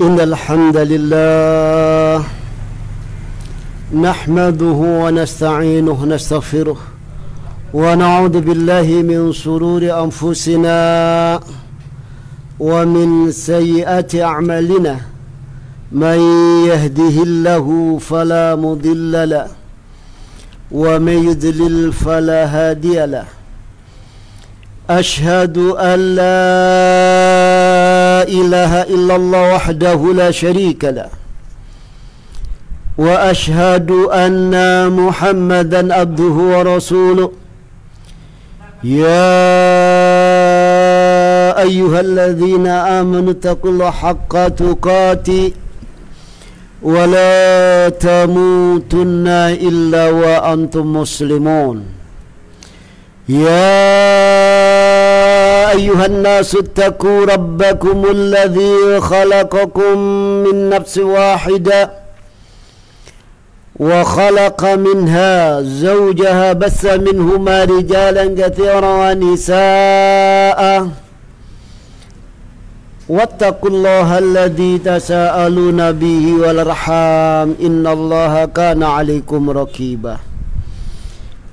إن الحمد لله نحمده ونستعينه نستغفره ونعوذ بالله من شرور أنفسنا ومن سيئات أعمالنا. من يهده الله فلا مضل له ومن يضلل فلا هادي له. أشهد أن لا إله إلا الله وحده لا شريك له. وأشهد أن محمدا عبده ورسوله. يا أيها الذين آمنوا اتقوا الله حق تقاته ولا تموتن إلا وأنتم مسلمون. يا أيها الناس اتقوا ربكم الذي خلقكم من نفس واحدة وخلق منها زوجها بث منهما رجالا كثيرا ونساء. واتقوا الله الذي تساءلون به والأرحام. إن الله كان عليكم رقيبا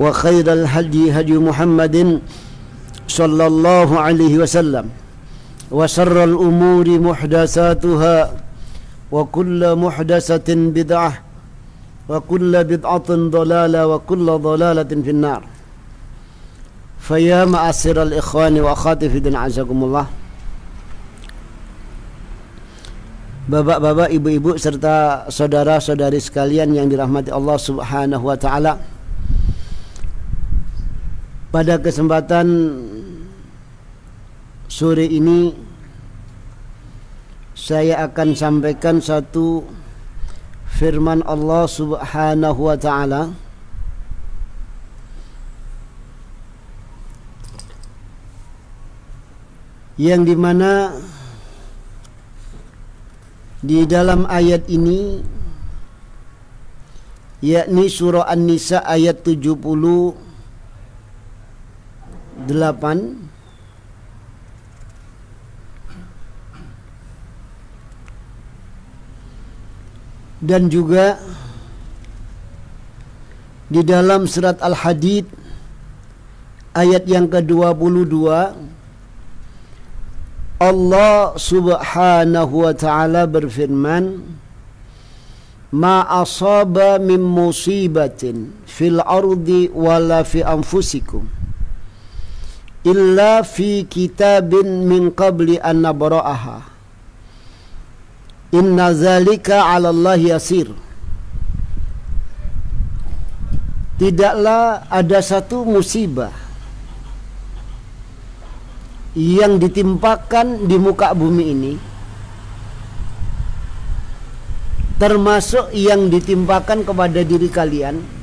وخير الهدي هدي محمد صلى الله عليه وسلم وشر الأمور محدثاتها وكل محدثة بدعة وكل بدعة ضلالة وكل ضلالة في النار فيا معاشر الإخوان وأخواتي في دين عزكم الله Bapak-bapak, ibu-ibu serta saudara-saudari sekalian yang dirahmati Allah Subhanahu wa taala. Pada kesempatan sore ini saya akan sampaikan satu firman Allah Subhanahu wa taala. Yang di mana di dalam ayat ini yakni surah An-Nisa ayat 78 dan juga di dalam surat Al-Hadid ayat yang ke-22 Allah Subhanahu wa taala berfirman Ma asaba min musibatin fil ardi wala fi anfusikum illa fi kitabin min qabli an nabra'aha. Inna zalika 'ala Allah yasir. Tidaklah ada satu musibah yang ditimpakan di muka bumi ini termasuk yang ditimpakan kepada diri kalian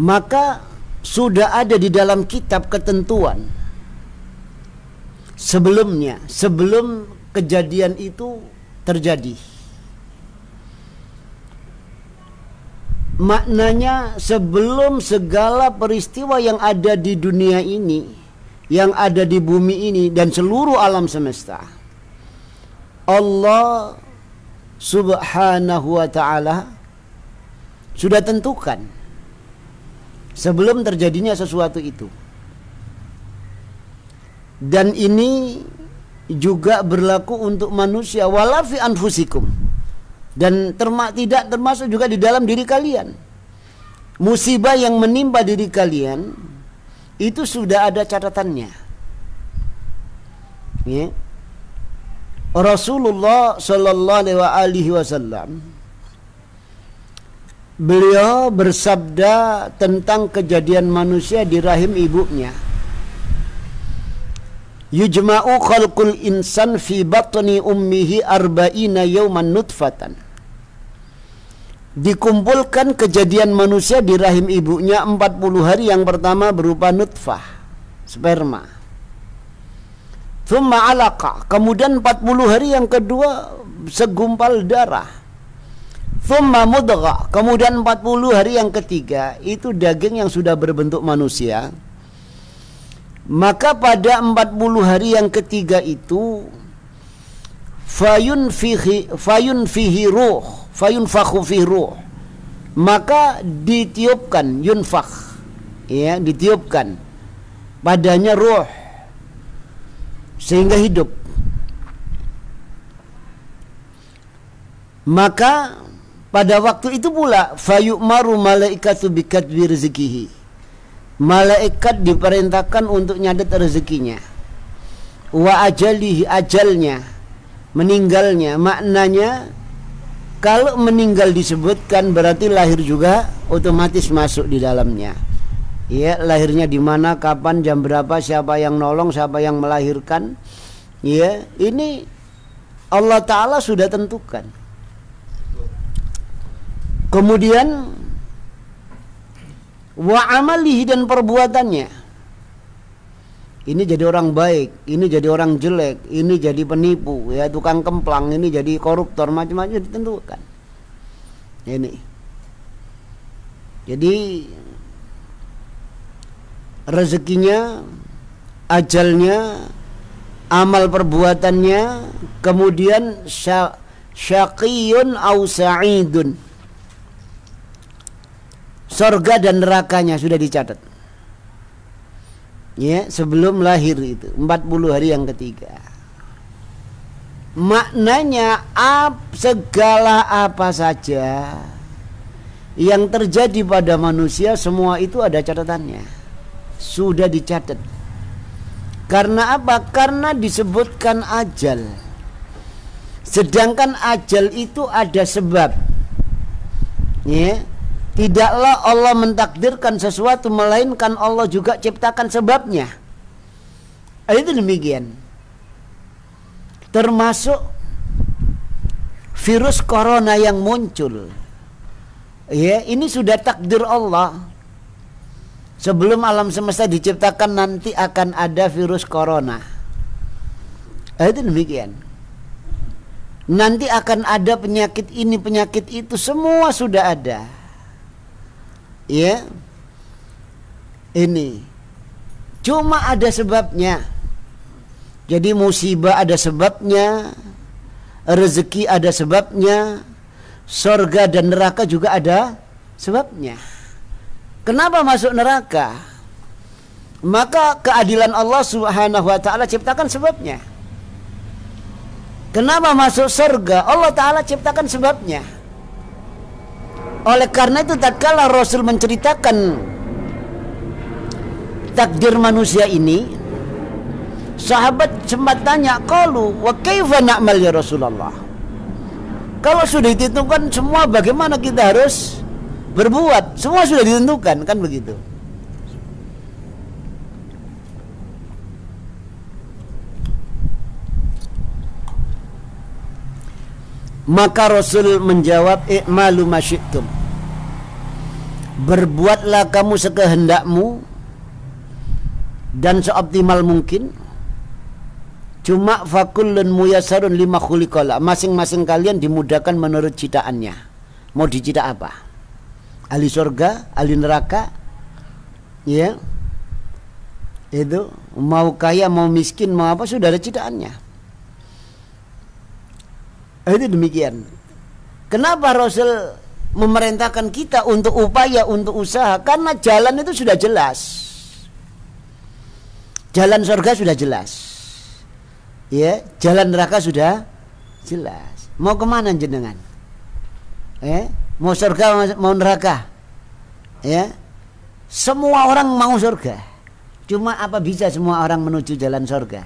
maka sudah ada di dalam kitab ketentuan. Sebelumnya sebelum kejadian itu terjadi. Maknanya sebelum segala peristiwa yang ada di dunia ini yang ada di bumi ini dan seluruh alam semesta Allah subhanahu wa ta'ala sudah tentukan sebelum terjadinya sesuatu itu dan ini juga berlaku untuk manusia walafi anfusikum dan terma tidak termasuk juga di dalam diri kalian. Musibah yang menimpa diri kalian itu sudah ada catatannya. Ya. Rasulullah Shallallahu Alaihi Wasallam beliau bersabda tentang kejadian manusia di rahim ibunya. Yujma'u khalqul insan fi batni ummihi arba'ina yawman nutfatan. Dikumpulkan kejadian manusia di rahim ibunya 40 hari yang pertama berupa nutfah sperma. Thumma alaqa kemudian 40 hari yang kedua segumpal darah Thumma mudgha. Kemudian 40 hari yang ketiga itu daging yang sudah berbentuk manusia. Maka pada 40 hari yang ketiga itu fayun fihi fayun fihi ruh fayun fakhu fihi ruh. Maka ditiupkan yunfakh. Ya ditiupkan padanya ruh sehingga hidup. Maka pada waktu itu pula fayu'maru malaikatu bikatbi rezekihi. Malaikat diperintahkan untuk nyadet rezekinya. Wa ajalihi ajalnya meninggalnya. Maknanya kalau meninggal disebutkan berarti lahir juga otomatis masuk di dalamnya. Ya lahirnya di mana kapan jam berapa siapa yang nolong siapa yang melahirkan. Ya ini Allah taala sudah tentukan kemudian wa amalihi dan perbuatannya ini jadi orang baik, ini jadi orang jelek, ini jadi penipu, ya tukang kemplang, ini jadi koruptor, macam-macam ditentukan. Ini. Jadi rezekinya, ajalnya, amal perbuatannya, kemudian syaqiyun au sa'idun sorga dan nerakanya sudah dicatat. Ya sebelum lahir itu 40 hari yang ketiga. Maknanya ap, segala apa saja yang terjadi pada manusia semua itu ada catatannya. Sudah dicatat. Karena apa? Karena disebutkan ajal. Sedangkan ajal itu ada sebab. Ya Tidaklah Allah mentakdirkan sesuatu melainkan Allah juga ciptakan sebabnya. Itu demikian. Termasuk virus corona yang muncul. Ya, ini sudah takdir Allah. Sebelum alam semesta diciptakan nanti akan ada virus corona. Itu demikian. Nanti akan ada penyakit ini, penyakit itu, semua sudah ada ya. Ini. Cuma ada sebabnya. Jadi musibah ada sebabnya. Rezeki ada sebabnya. Sorga dan neraka juga ada sebabnya. Kenapa masuk neraka? Maka keadilan Allah subhanahu wa ta'ala ciptakan sebabnya. Kenapa masuk surga Allah ta'ala ciptakan sebabnya oleh karena itu tatkala Rasul menceritakan takdir manusia ini, sahabat sempat tanya, "Qalu wa kaifa na'mal ya Rasulullah?" Kalau sudah ditentukan semua bagaimana kita harus berbuat? Semua sudah ditentukan, kan begitu. Maka Rasul menjawab I'malu masyitum Berbuatlah kamu sekehendakmu Dan seoptimal mungkin. Cuma fakullun muyasarun lima khuliqala. Masing-masing kalian dimudahkan menurut citaannya. Mau dicita apa? Ahli surga, ahli neraka Ya. Itu Mau kaya, mau miskin, mau apa Sudah ada citaannya. Itu demikian. Kenapa Rasul memerintahkan kita untuk upaya, untuk usaha? Karena jalan itu sudah jelas. Jalan surga sudah jelas. Ya, jalan neraka sudah jelas. Mau ke mana jenengan? Eh, mau surga mau neraka? Ya. Semua orang mau surga. Cuma apa bisa semua orang menuju jalan surga?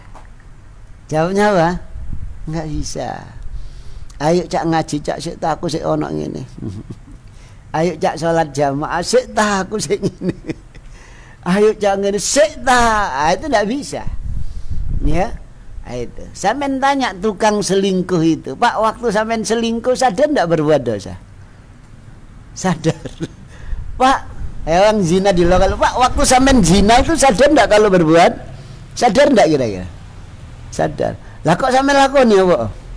Jawabnya apa? Enggak bisa. Ayo cak ngaji cak sik aku sik ono ngene. Ayo cak salat jamaah sik aku sik ngene. Ayo cak ngene sik. Ah, itu tidak bisa. Ya. Itu. Sampean tanya tukang selingkuh itu, Pak, waktu sampean selingkuh sadar enggak berbuat dosa? Sadar. Pak, yang zina di lokal, Pak, waktu sampean zina itu sadar enggak kalau berbuat? Sadar enggak kira-kira? Sadar. Lah kok sampean lakoni ya, Pak?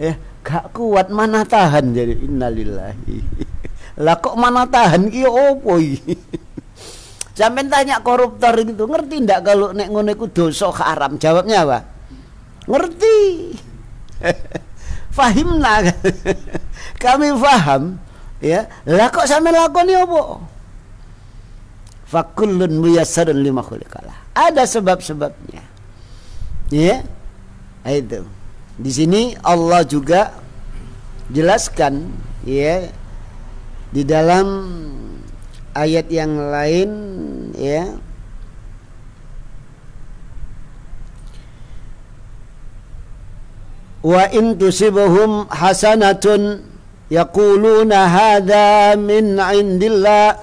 Ya, gak kuat mana tahan jadi innalillahi. lah kok mana tahan ki opo iki? Sampai tanya koruptor itu ngerti ndak kalau nek ngono iku dosa haram? Jawabnya apa? Ngerti. Fahimna. Kami faham ya. Lah kok sampe lakoni apa? Fakullun muyassarun lima khuliqalah. Ada sebab-sebabnya. Ya. Itu. Di sini Allah juga jelaskan ya di dalam ayat yang lain ya wa in tusibhum hasanatun yaquluna hadha min indillah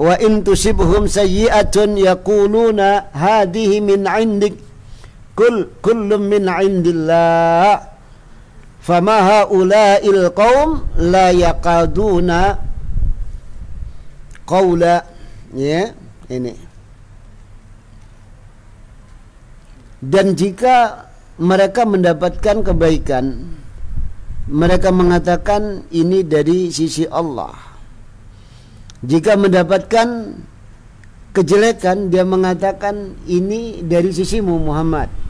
wa in tusibhum sayyi'atun yaquluna hadhihi min indik kul kullum min indillah. Fama haula'il qaum la yaqaduna qawla. Ya ini. Dan jika mereka mendapatkan kebaikan mereka mengatakan ini dari sisi Allah. Jika mendapatkan kejelekan dia mengatakan ini dari sisimu Muhammad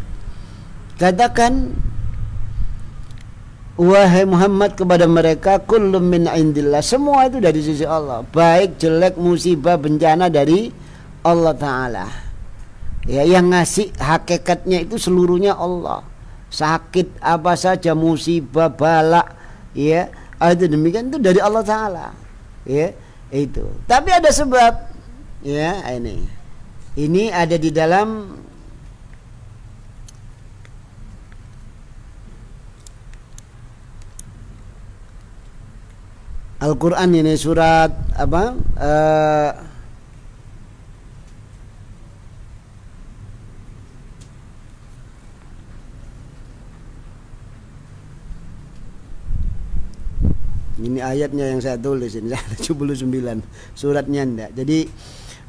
katakan Wahai Muhammad kepada mereka kullum min indillah. Semua itu dari sisi Allah. Baik, jelek, musibah, bencana dari Allah Ta'ala. Ya, yang ngasih hakikatnya itu seluruhnya Allah. Sakit apa saja, musibah, balak Ya, itu demikian itu dari Allah Ta'ala. Ya, itu. Tapi ada sebab Ya, ini. Ini ada di dalam Al-Quran ini surat apa? Uh, ini ayatnya yang saya tulis ini 79 suratnya enggak. Jadi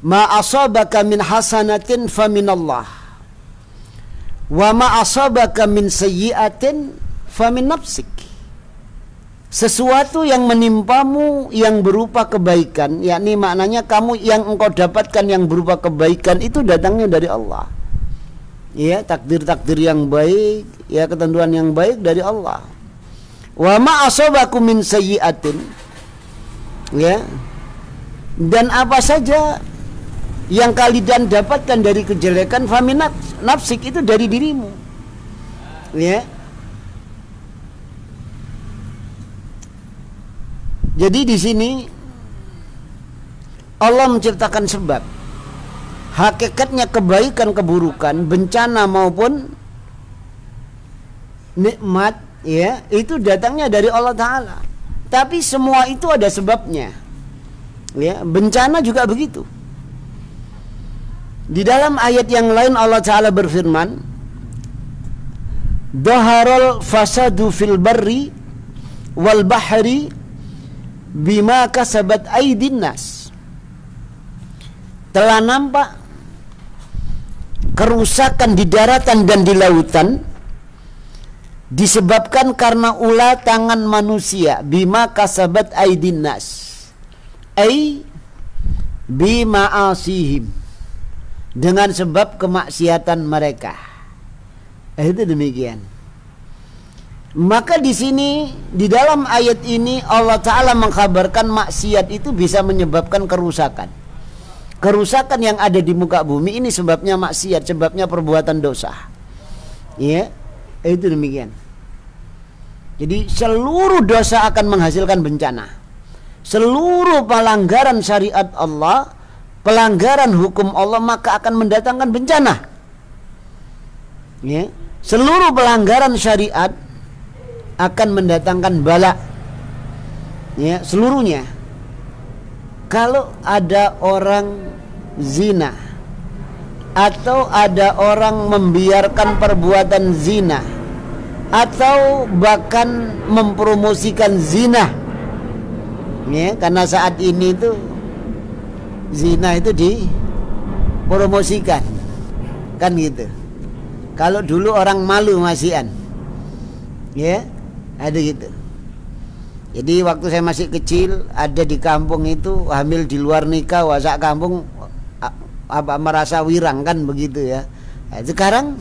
ma asabaka min hasanatin faminallah wa ma asabaka min sayyi'atin famin nafsik sesuatu yang menimpamu yang berupa kebaikan yakni maknanya kamu yang engkau dapatkan yang berupa kebaikan itu datangnya dari Allah. Ya takdir-takdir yang baik ya ketentuan yang baik dari Allah. Wa ma asabakum min sayyi'atin ya. Dan apa saja yang kalian dapatkan dari kejelekan faminat nafsik itu dari dirimu. Ya Jadi di sini Allah menciptakan sebab. Hakikatnya kebaikan keburukan, bencana maupun nikmat ya, itu datangnya dari Allah taala. Tapi semua itu ada sebabnya. Ya, bencana juga begitu. Di dalam ayat yang lain Allah taala berfirman, "Daharul fasadu fil barri wal bahri bima kasabat aidin nas. Telah nampak kerusakan di daratan dan di lautan disebabkan karena ulah tangan manusia. Bima kasabat aidin nas. Ai bima asihim. Dengan sebab kemaksiatan mereka. Itu demikian maka di sini di dalam ayat ini Allah taala mengkabarkan maksiat itu bisa menyebabkan kerusakan. Kerusakan yang ada di muka bumi ini sebabnya maksiat, sebabnya perbuatan dosa. Ya, itu demikian. Jadi seluruh dosa akan menghasilkan bencana. Seluruh pelanggaran syariat Allah, pelanggaran hukum Allah maka akan mendatangkan bencana. Ya. Seluruh pelanggaran syariat akan mendatangkan bala. Ya seluruhnya. Kalau ada orang zina atau ada orang membiarkan perbuatan zina atau bahkan mempromosikan zina ya karena saat ini itu zina itu dipromosikan kan gitu. Kalau dulu orang malu masihan ya ada gitu. Jadi waktu saya masih kecil ada di kampung itu hamil di luar nikah wasak kampung apa merasa wirang kan begitu ya. Nah, sekarang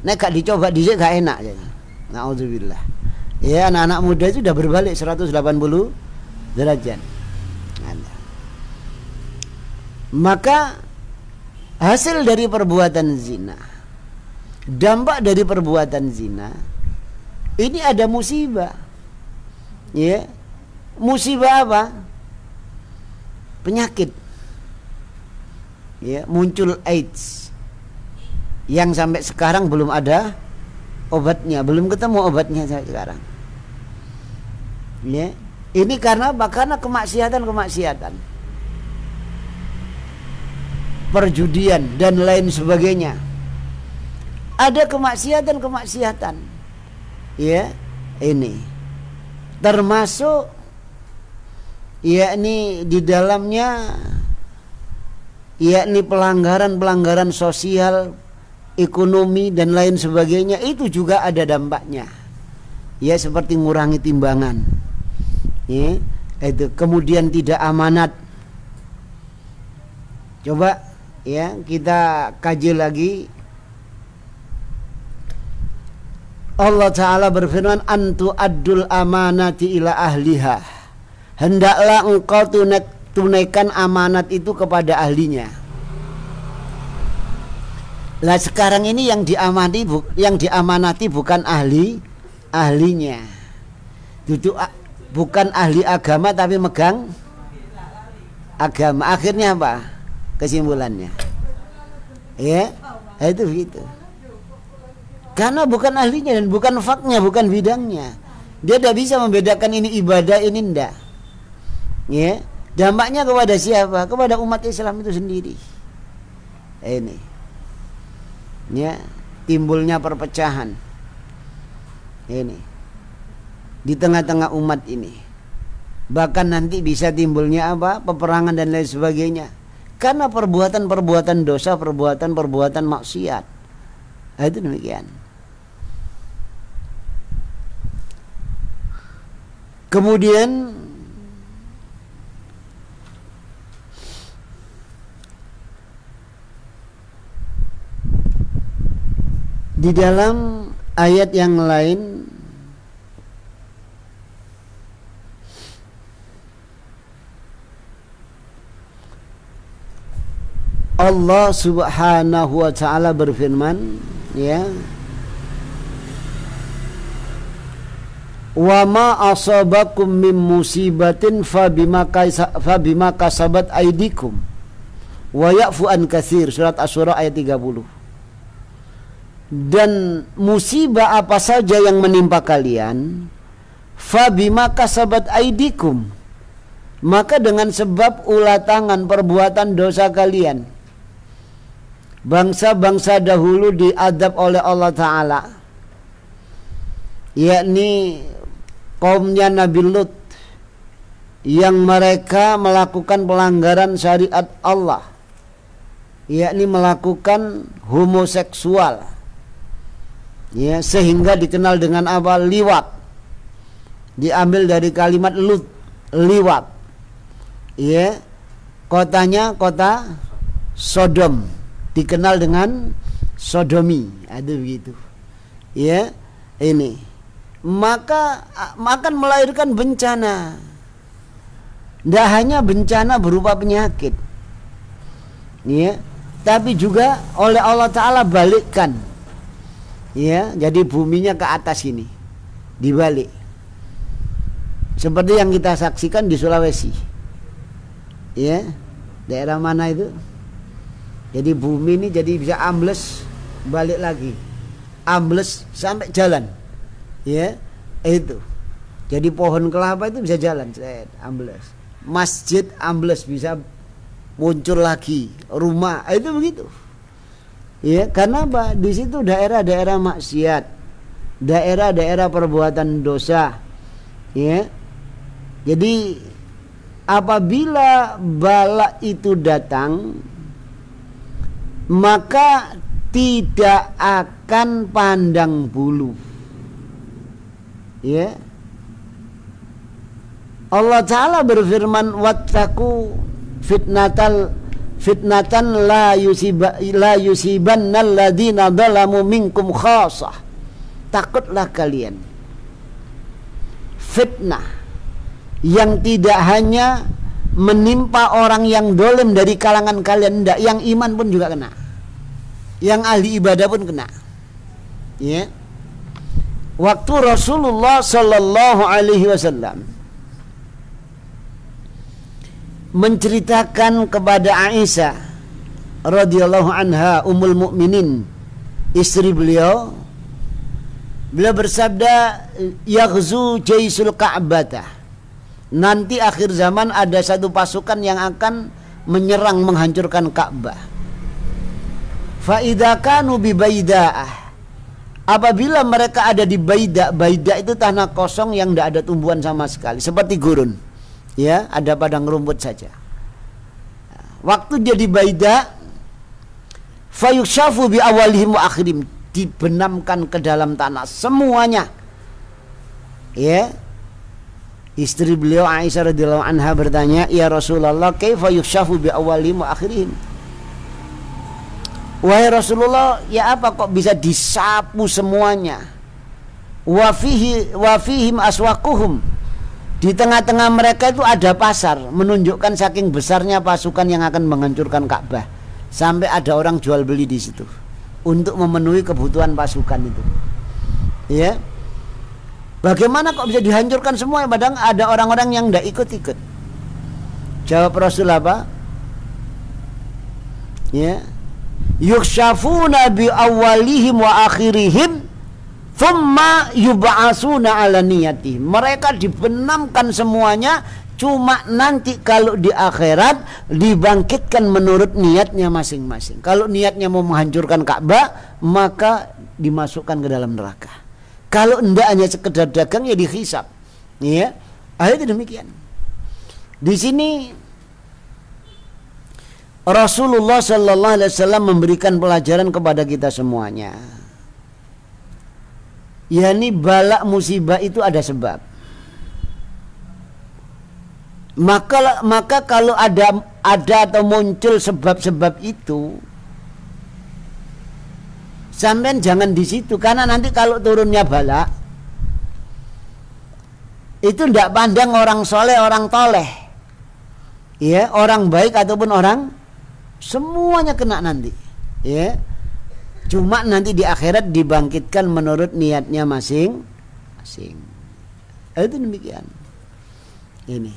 nek gak dicoba dhisik gak enak ya naudzubillah ya anak-anak muda itu sudah berbalik 180 derajat. Maka hasil dari perbuatan zina dampak dari perbuatan zina ini ada musibah ya musibah apa penyakit ya muncul AIDS yang sampai sekarang belum ada obatnya, belum ketemu obatnya sampai sekarang. Ya, ini karena apa? Karena kemaksiatan-kemaksiatan. Perjudian dan lain sebagainya. Ada kemaksiatan-kemaksiatan. Ya, ini. Termasuk yakni di dalamnya yakni pelanggaran-pelanggaran sosial, ekonomi dan lain sebagainya itu juga ada dampaknya. Ya seperti mengurangi timbangan. Ya, itu kemudian tidak amanat. Coba ya kita kaji lagi Allah Ta'ala berfirman Antu adul amanati ila ahliha Hendaklah engkau tunek tunaikan amanat itu kepada ahlinya. Lah sekarang ini yang diamati yang diamanati bukan ahli ahlinya. Duduk bukan ahli agama tapi megang agama. Akhirnya apa? Kesimpulannya. Ya, itu begitu. Karena bukan ahlinya dan bukan faknya, bukan bidangnya. Dia tidak bisa membedakan ini ibadah ini ndak. Ya, Dampaknya kepada siapa? Kepada umat Islam itu sendiri. Ini. Ya, timbulnya perpecahan. Ini. Di tengah-tengah umat ini. Bahkan nanti bisa timbulnya apa? Peperangan dan lain sebagainya. Karena perbuatan-perbuatan dosa, perbuatan-perbuatan maksiat. Nah, itu demikian. Kemudian Di dalam ayat yang lain Allah Subhanahu wa taala berfirman ya Wa ma asabakum min musibatin fa bima kasabat aydikum. Wa ya'fu an katsir surat asy ayat 30 dan musibah apa saja yang menimpa kalian fabima kasabat aidikum maka dengan sebab ulah tangan perbuatan dosa kalian. Bangsa-bangsa dahulu diadab oleh Allah taala. Yakni kaumnya Nabi Lut yang mereka melakukan pelanggaran syariat Allah yakni melakukan homoseksual ya sehingga dikenal dengan apa? Liwat. Diambil dari kalimat lut liwat. Ya kotanya kota Sodom dikenal dengan sodomi. Ada begitu. Ya ini maka akan melahirkan bencana. Tidak hanya bencana berupa penyakit. Ya tapi juga oleh Allah Ta'ala balikkan. Ya jadi buminya ke atas ini. Dibalik. Seperti yang kita saksikan di Sulawesi. Ya daerah mana itu? Jadi bumi ini jadi bisa ambles balik lagi. Ambles sampai jalan ya itu. Jadi pohon kelapa itu bisa jalan ambles. Masjid ambles bisa muncul lagi. Rumah itu begitu. Ya karena apa? Di situ daerah-daerah maksiat. Daerah-daerah perbuatan dosa. Ya. Jadi apabila bala itu datang maka tidak akan pandang bulu ya. Allah taala berfirman wattaku fitnatal fitnatan la yusiba la yusibannal ladina zalamu minkum khasah. Takutlah kalian. Fitnah yang tidak hanya menimpa orang yang dolim dari kalangan kalian tidak yang iman pun juga kena. Yang ahli ibadah pun kena. Ya waktu Rasulullah Sallallahu Alaihi Wasallam menceritakan kepada Aisyah radhiyallahu anha ummul mukminin istri beliau beliau bersabda yaghzu jaisul ka'bata. Nanti akhir zaman ada satu pasukan yang akan menyerang menghancurkan Ka'bah. Fa idza kanu bi baidaah apabila mereka ada di baida baida itu tanah kosong yang tidak ada tumbuhan sama sekali. Seperti gurun. Ya ada padang rumput saja. Waktu dia di Baida fayukshafu bi awalihim wa akhirim. Dibenamkan ke dalam tanah semuanya. Ya. Istri beliau Aisyah radhiyallahu anha bertanya ya Rasulullah kaifa yukshafu bi awalihim wa akhirihim Wahai Rasulullah, ya apa kok bisa disapu semuanya? Wafihi wafihim aswakuhum di tengah-tengah mereka itu ada pasar menunjukkan saking besarnya pasukan yang akan menghancurkan Ka'bah. Sampai ada orang jual beli di situ untuk memenuhi kebutuhan pasukan itu. Ya. Bagaimana kok bisa dihancurkan semua padahal ada orang-orang yang tidak ikut-ikut. Jawab Rasul apa? Ya. Yukshafuna bi awalihim wa akhirihim Thumma yub'asuna ala niyati. Mereka dibenamkan semuanya cuma nanti kalau di akhirat dibangkitkan menurut niatnya masing-masing. Kalau niatnya mau menghancurkan Ka'bah, maka dimasukkan ke dalam neraka. Kalau enggak hanya sekedar dagang ya dihisap. Ya. Akhirnya demikian. Di sini Rasulullah sallallahu alaihi wasallam memberikan pelajaran kepada kita semuanya. Yakni balak musibah itu ada sebab. Maka maka kalau ada ada atau muncul sebab-sebab itu sampean jangan di situ. Karena nanti kalau turunnya balak itu tidak pandang orang soleh orang toleh. Ya orang baik ataupun orang semuanya kena nanti ya Cuma nanti di akhirat dibangkitkan menurut niatnya masing-masing. Itu demikian. Ini.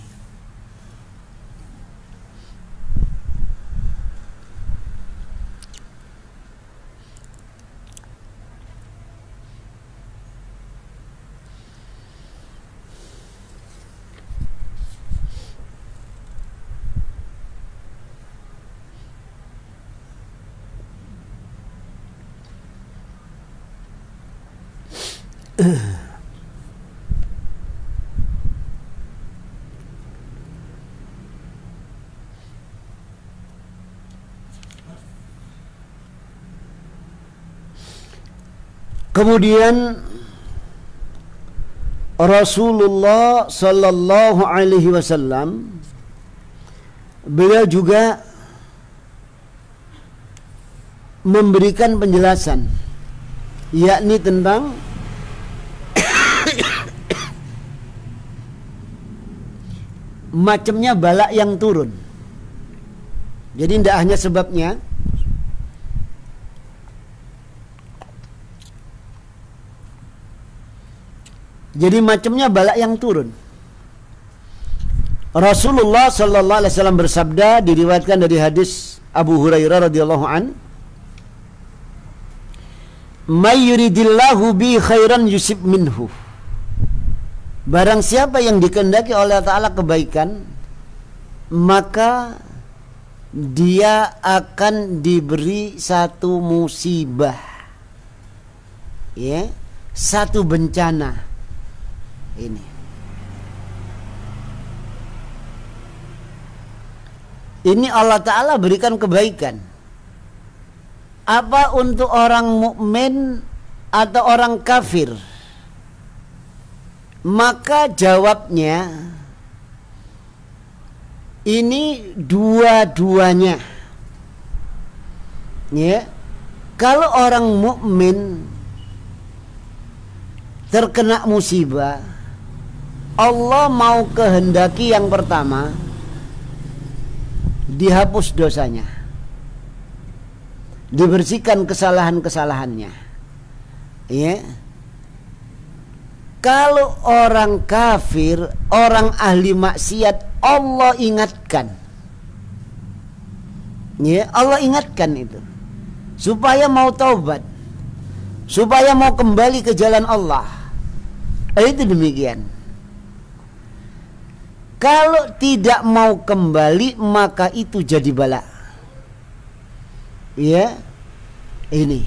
Kemudian Rasulullah sallallahu alaihi wasallam beliau juga memberikan penjelasan yakni tentang macamnya balak yang turun. Jadi tidak hanya sebabnya, Jadi macamnya balak yang turun. Rasulullah sallallahu alaihi wasallam bersabda diriwayatkan dari hadis Abu Hurairah radhiyallahu an May yuridillahu bi khairan yusib minhu Barang siapa yang dikendaki oleh Ta'ala kebaikan Maka dia akan diberi satu musibah. Ya satu bencana. Ini. Ini Allah taala berikan kebaikan. Apa untuk orang mukmin atau orang kafir maka jawabnya ini dua-duanya. Ya kalau orang mukmin terkena musibah Allah mau kehendaki yang pertama dihapus dosanya dibersihkan kesalahan-kesalahannya. Ya kalau orang kafir orang ahli maksiat Allah ingatkan. Ya, Allah ingatkan itu. Supaya mau taubat. Supaya mau kembali ke jalan Allah. Eh, itu demikian. Kalau tidak mau kembali maka itu jadi bala. Ya. Ini.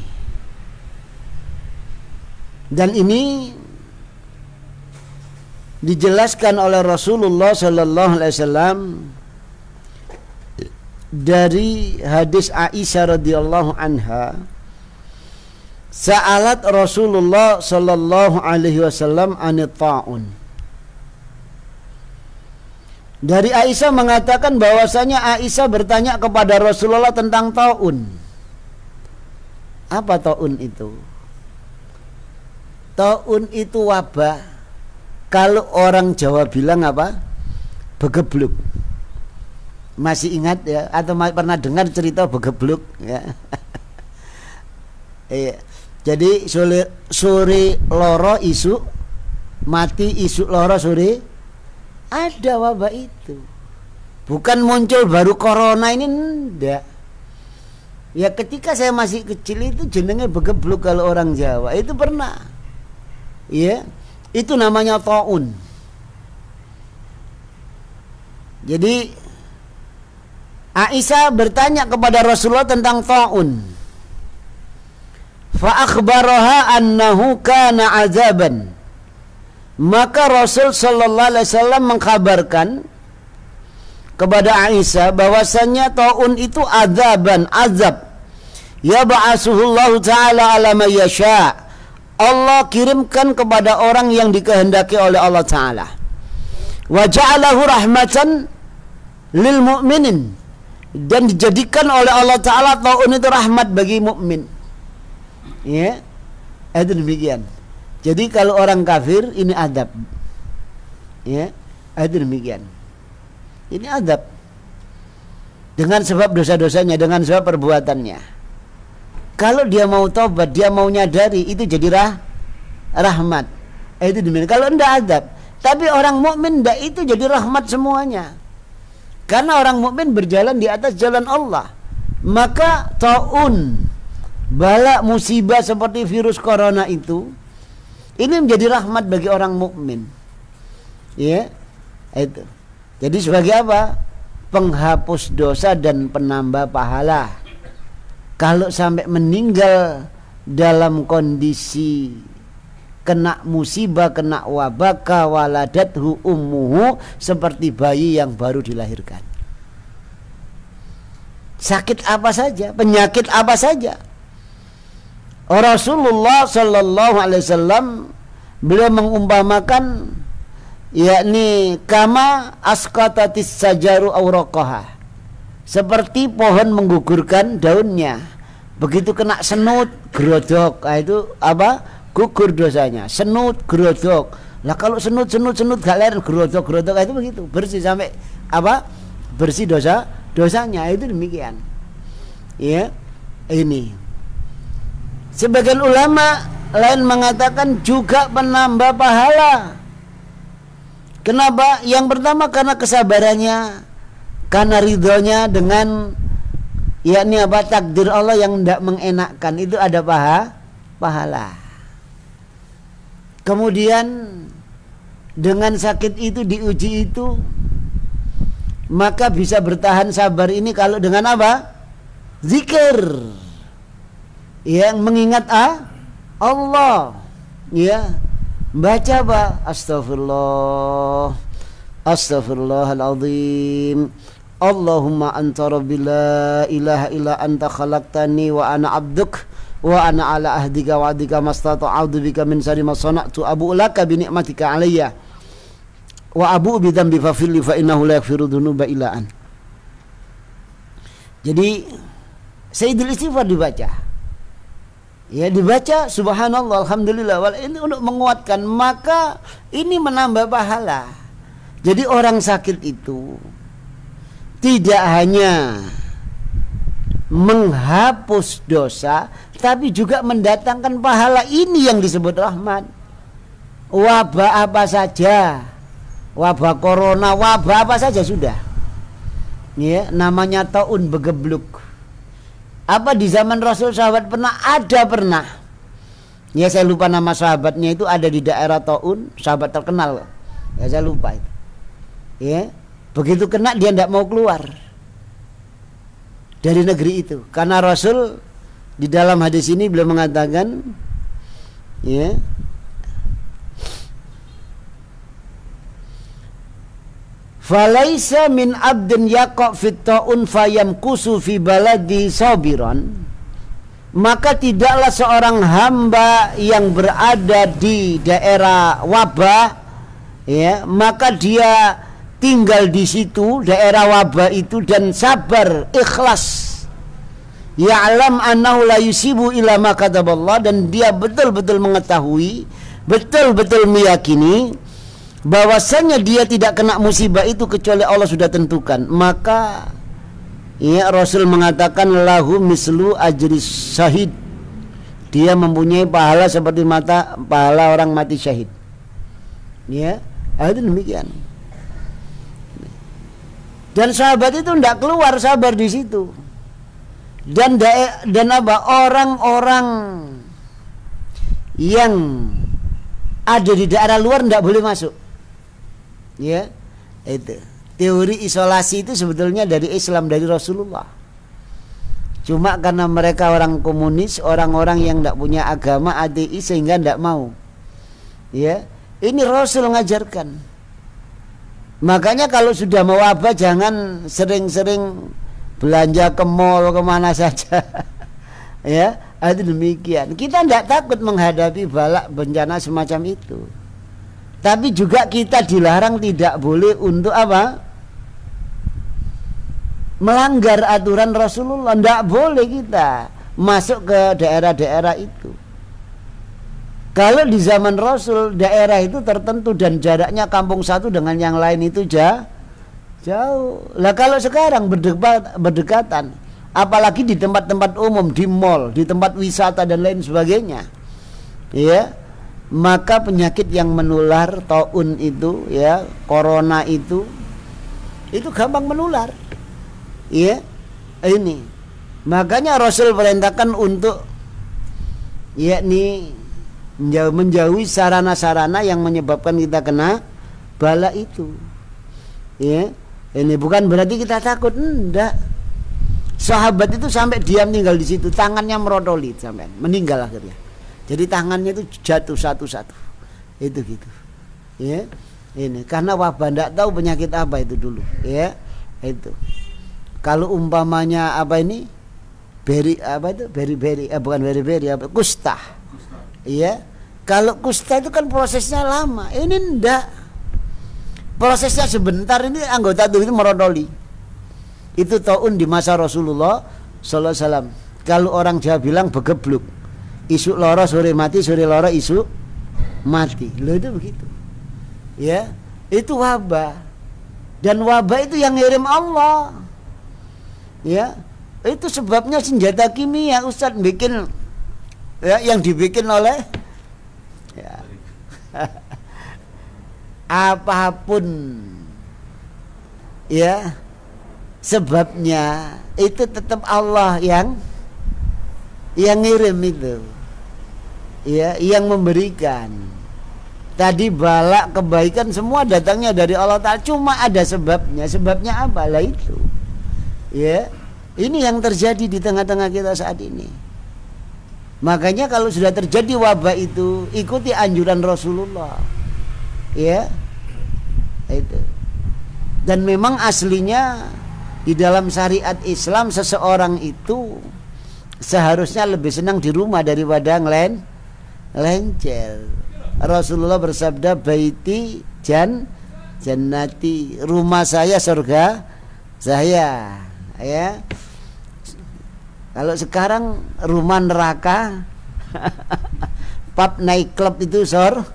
Dan ini dijelaskan oleh Rasulullah sallallahu alaihi wasallam dari hadis Aisyah radhiyallahu anha Sa'alat Rasulullah sallallahu alaihi wasallam anit ta'un. Dari Aisyah mengatakan bahwasanya Aisyah bertanya kepada Rasulullah tentang taun. Apa taun itu? Taun itu wabah kalau orang Jawa bilang apa? Begebluk. Masih ingat ya atau pernah dengar cerita begebluk ya. Iya. Jadi sore, sore loro isu mati isu loro sore ada wabah itu. Bukan muncul baru corona ini enggak. Ya ketika saya masih kecil itu jenenge begebluk kalau orang Jawa itu pernah. Iya. Itu namanya taun. Jadi Aisyah bertanya kepada Rasulullah tentang taun. Fa akhbaraha annahu kana azaban. Maka Rasul sallallahu alaihi wasallam mengkabarkan kepada Aisyah bahwasanya taun itu azaban, azab. Ya ba'asuhullahu taala ala ma yasha' Allah kirimkan kepada orang yang dikehendaki oleh Allah Ta'ala. Wa ja'alahu rahmatan lil mu'minin. Dan dijadikan oleh Allah Ta'ala taun itu rahmat bagi mukmin ya? Itu demikian. Jadi kalau orang kafir ini adab. Ya? Itu demikian. Ini adab. Dengan sebab dosa-dosanya dengan sebab perbuatannya kalau dia mau tobat, dia mau nyadari itu jadi rah, rahmat. Eh, itu demikian. Kalau ndak adab, tapi orang mukmin ndak itu jadi rahmat semuanya. Karena orang mukmin berjalan di atas jalan Allah. Maka taun bala musibah seperti virus corona itu ini menjadi rahmat bagi orang mukmin. Ya. Itu. Jadi sebagai apa? Penghapus dosa dan penambah pahala kalau sampai meninggal dalam kondisi kena musibah, kena wabah, kawaladathu ummuhu seperti bayi yang baru dilahirkan. Sakit apa saja, penyakit apa saja. Rasulullah Shallallahu Alaihi Wasallam beliau mengumpamakan yakni kama askatatis sajaru auraqaha seperti pohon menggugurkan daunnya. Begitu kena senut gerodok nah, itu apa? Gugur dosanya. Senut gerodok lah kalau senut senut senut galer gerodok gerodok itu begitu. Bersih sampai apa? Bersih dosa dosanya. Itu demikian. Ya ini. Sebagian ulama lain mengatakan juga penambah pahala. Kenapa? Yang pertama karena kesabarannya karena ridhonya dengan yakni apa takdir Allah yang tidak mengenakkan. Itu ada paha pahala. Kemudian dengan sakit itu diuji itu maka bisa bertahan sabar ini kalau dengan apa? Zikir. Yang mengingat ah, Allah. Ya baca apa? Astagfirullah astagfirullahaladzim Allahumma anta rabbi la ilaha illa anta khalaqtani wa ana abduk wa ana ala ahdika wa adika mastata'udu bika min sari ma sana'tu abu laka bi ni'matika alayya wa abu bi dhanbi fafilli fa innahu la yaghfiru dhunuba illa an jadi Sayyidul Istighfar dibaca. Ya dibaca subhanallah alhamdulillah. Wal ini untuk menguatkan maka ini menambah pahala. Jadi orang sakit itu tidak hanya menghapus dosa tapi juga mendatangkan pahala. Ini yang disebut rahmat. Wabah apa saja? Wabah corona wabah apa saja sudah. Ya namanya taun begebluk. Apa di zaman Rasul sahabat pernah? Ada pernah. Ya saya lupa nama sahabatnya itu ada di daerah taun sahabat terkenal. Ya saya lupa itu. Ya Begitu kena dia tidak mau keluar dari negeri itu. Karena Rasul di dalam hadis ini beliau mengatakan ya Falaisa min abdin yaqa fit ta'un fayamkusu fi baladi maka tidaklah seorang hamba yang berada di daerah wabah ya maka dia tinggal di situ daerah wabah itu dan sabar ikhlas. Ya'lam annahu la yusibu ila ma kataballah dan dia betul-betul mengetahui betul-betul meyakini bahwasanya dia tidak kena musibah itu kecuali Allah sudah tentukan. Maka ya Rasul mengatakan lahu mislu ajri syahid. Dia mempunyai pahala seperti mata pahala orang mati syahid. Ya itu demikian dan sahabat itu tidak keluar sabar di situ. Dan dan apa orang-orang yang ada di daerah luar tidak boleh masuk. Ya, itu. Teori isolasi itu sebetulnya dari Islam dari Rasulullah. Cuma karena mereka orang komunis, orang-orang yang tidak punya agama, ateis sehingga tidak mau. Ya, ini Rasul mengajarkan Makanya kalau sudah mewabah jangan sering-sering belanja ke mall ke mana saja. ya, itu demikian. Kita tidak takut menghadapi balak bencana semacam itu. Tapi juga kita dilarang tidak boleh untuk apa? Melanggar aturan Rasulullah. Tidak boleh kita masuk ke daerah-daerah itu. Kalau di zaman Rasul daerah itu tertentu dan jaraknya kampung satu dengan yang lain itu jauh. Jauh. Lah kalau sekarang berdekat, berdekatan, apalagi di tempat-tempat umum, di mall, di tempat wisata dan lain sebagainya. Ya. Maka penyakit yang menular taun itu ya, corona itu itu gampang menular. Ya. Ini. Makanya Rasul perintahkan untuk yakni menjauhi sarana-sarana yang menyebabkan kita kena bala itu. Ya. Ini bukan berarti kita takut, enggak. Sahabat itu sampai diam tinggal di situ, tangannya merotoli sampai meninggal akhirnya. Jadi tangannya itu jatuh satu-satu. Itu gitu. Ya. Ini karena wabah enggak tahu penyakit apa itu dulu, ya. Itu. Kalau umpamanya apa ini? Beri apa itu? Beri-beri, eh, bukan beri-beri apa? Kusta Iya. Kalau kusta itu kan prosesnya lama. Ini ndak. Prosesnya sebentar ini anggota tubuh itu merodoli. Itu taun di masa Rasulullah sallallahu alaihi wasallam. Kalau orang Jawa bilang begebluk. Isu loro sore mati, sore loro isu mati. Lo itu begitu. Ya, itu wabah. Dan wabah itu yang ngirim Allah. Ya, itu sebabnya senjata kimia Ustadz bikin ya yang dibikin oleh ya, apa pun. Ya sebabnya itu tetap Allah yang yang ngirim itu. Ya yang memberikan. Tadi balak kebaikan semua datangnya dari Allah Taala. Cuma ada sebabnya. Sebabnya apa? Lah itu. Ya ini yang terjadi di tengah-tengah kita saat ini makanya kalau sudah terjadi wabah itu ikuti anjuran Rasulullah. Ya. Itu. Dan memang aslinya di dalam syariat Islam seseorang itu seharusnya lebih senang di rumah daripada ngelen lencer Rasulullah bersabda baiti jan jannati. Rumah saya surga saya. Ya kalau sekarang rumah neraka pub klub itu sor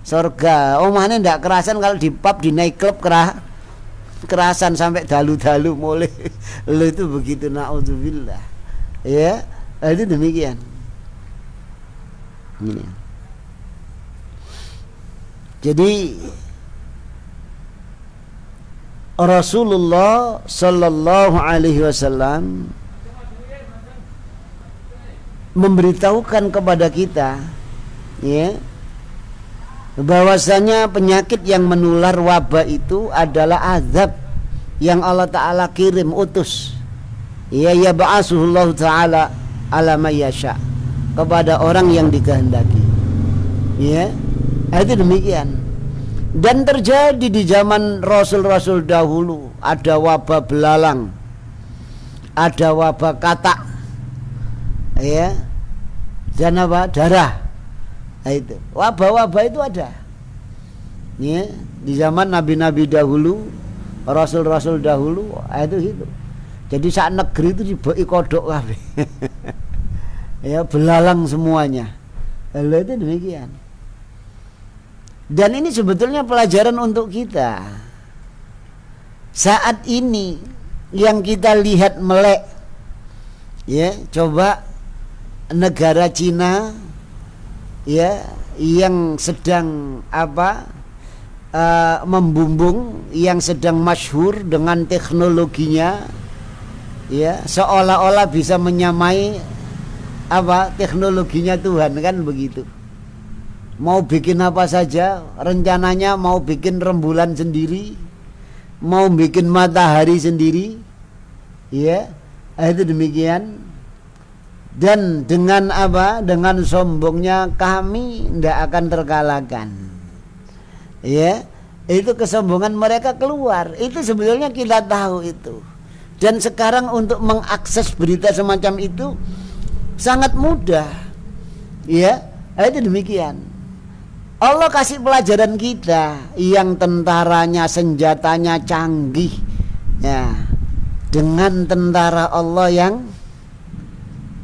surga oh mana ndak kerasan kalau di pub di klub kerah kerasan sampai dalu-dalu mulai. Lo itu begitu naudzubillah. Ya itu demikian. Ini. Jadi Rasulullah Sallallahu Alaihi Wasallam memberitahukan kepada kita, ya, bahwasanya penyakit yang menular wabah itu adalah azab yang Allah Taala kirim utus. Ya ya ba'asuhullah taala ala yasha kepada orang yang dikehendaki. Ya. Nah, itu demikian. Dan terjadi di zaman Rasul-Rasul dahulu ada wabah belalang, ada wabah katak, ya, dan apa darah. Nah, itu wabah-wabah itu ada. Ya, di zaman nabi-nabi dahulu, rasul-rasul dahulu, nah, itu itu. Jadi saat negeri itu diboi kodok kabeh. ya belalang semuanya. Lalu itu demikian. Dan ini sebetulnya pelajaran untuk kita. Saat ini yang kita lihat melek ya, coba negara Cina ya yang sedang apa uh, membumbung yang sedang masyhur dengan teknologinya ya seolah-olah bisa menyamai apa teknologinya Tuhan kan begitu. Mau bikin apa saja rencananya mau bikin rembulan sendiri mau bikin matahari sendiri ya itu demikian dan dengan apa? Dengan sombongnya kami tidak akan terkalahkan. Ya itu kesombongan mereka keluar. Itu sebetulnya kita tahu itu. Dan sekarang untuk mengakses berita semacam itu sangat mudah. Ya itu demikian. Allah kasih pelajaran kita. Yang tentaranya senjatanya canggih. Ya dengan tentara Allah yang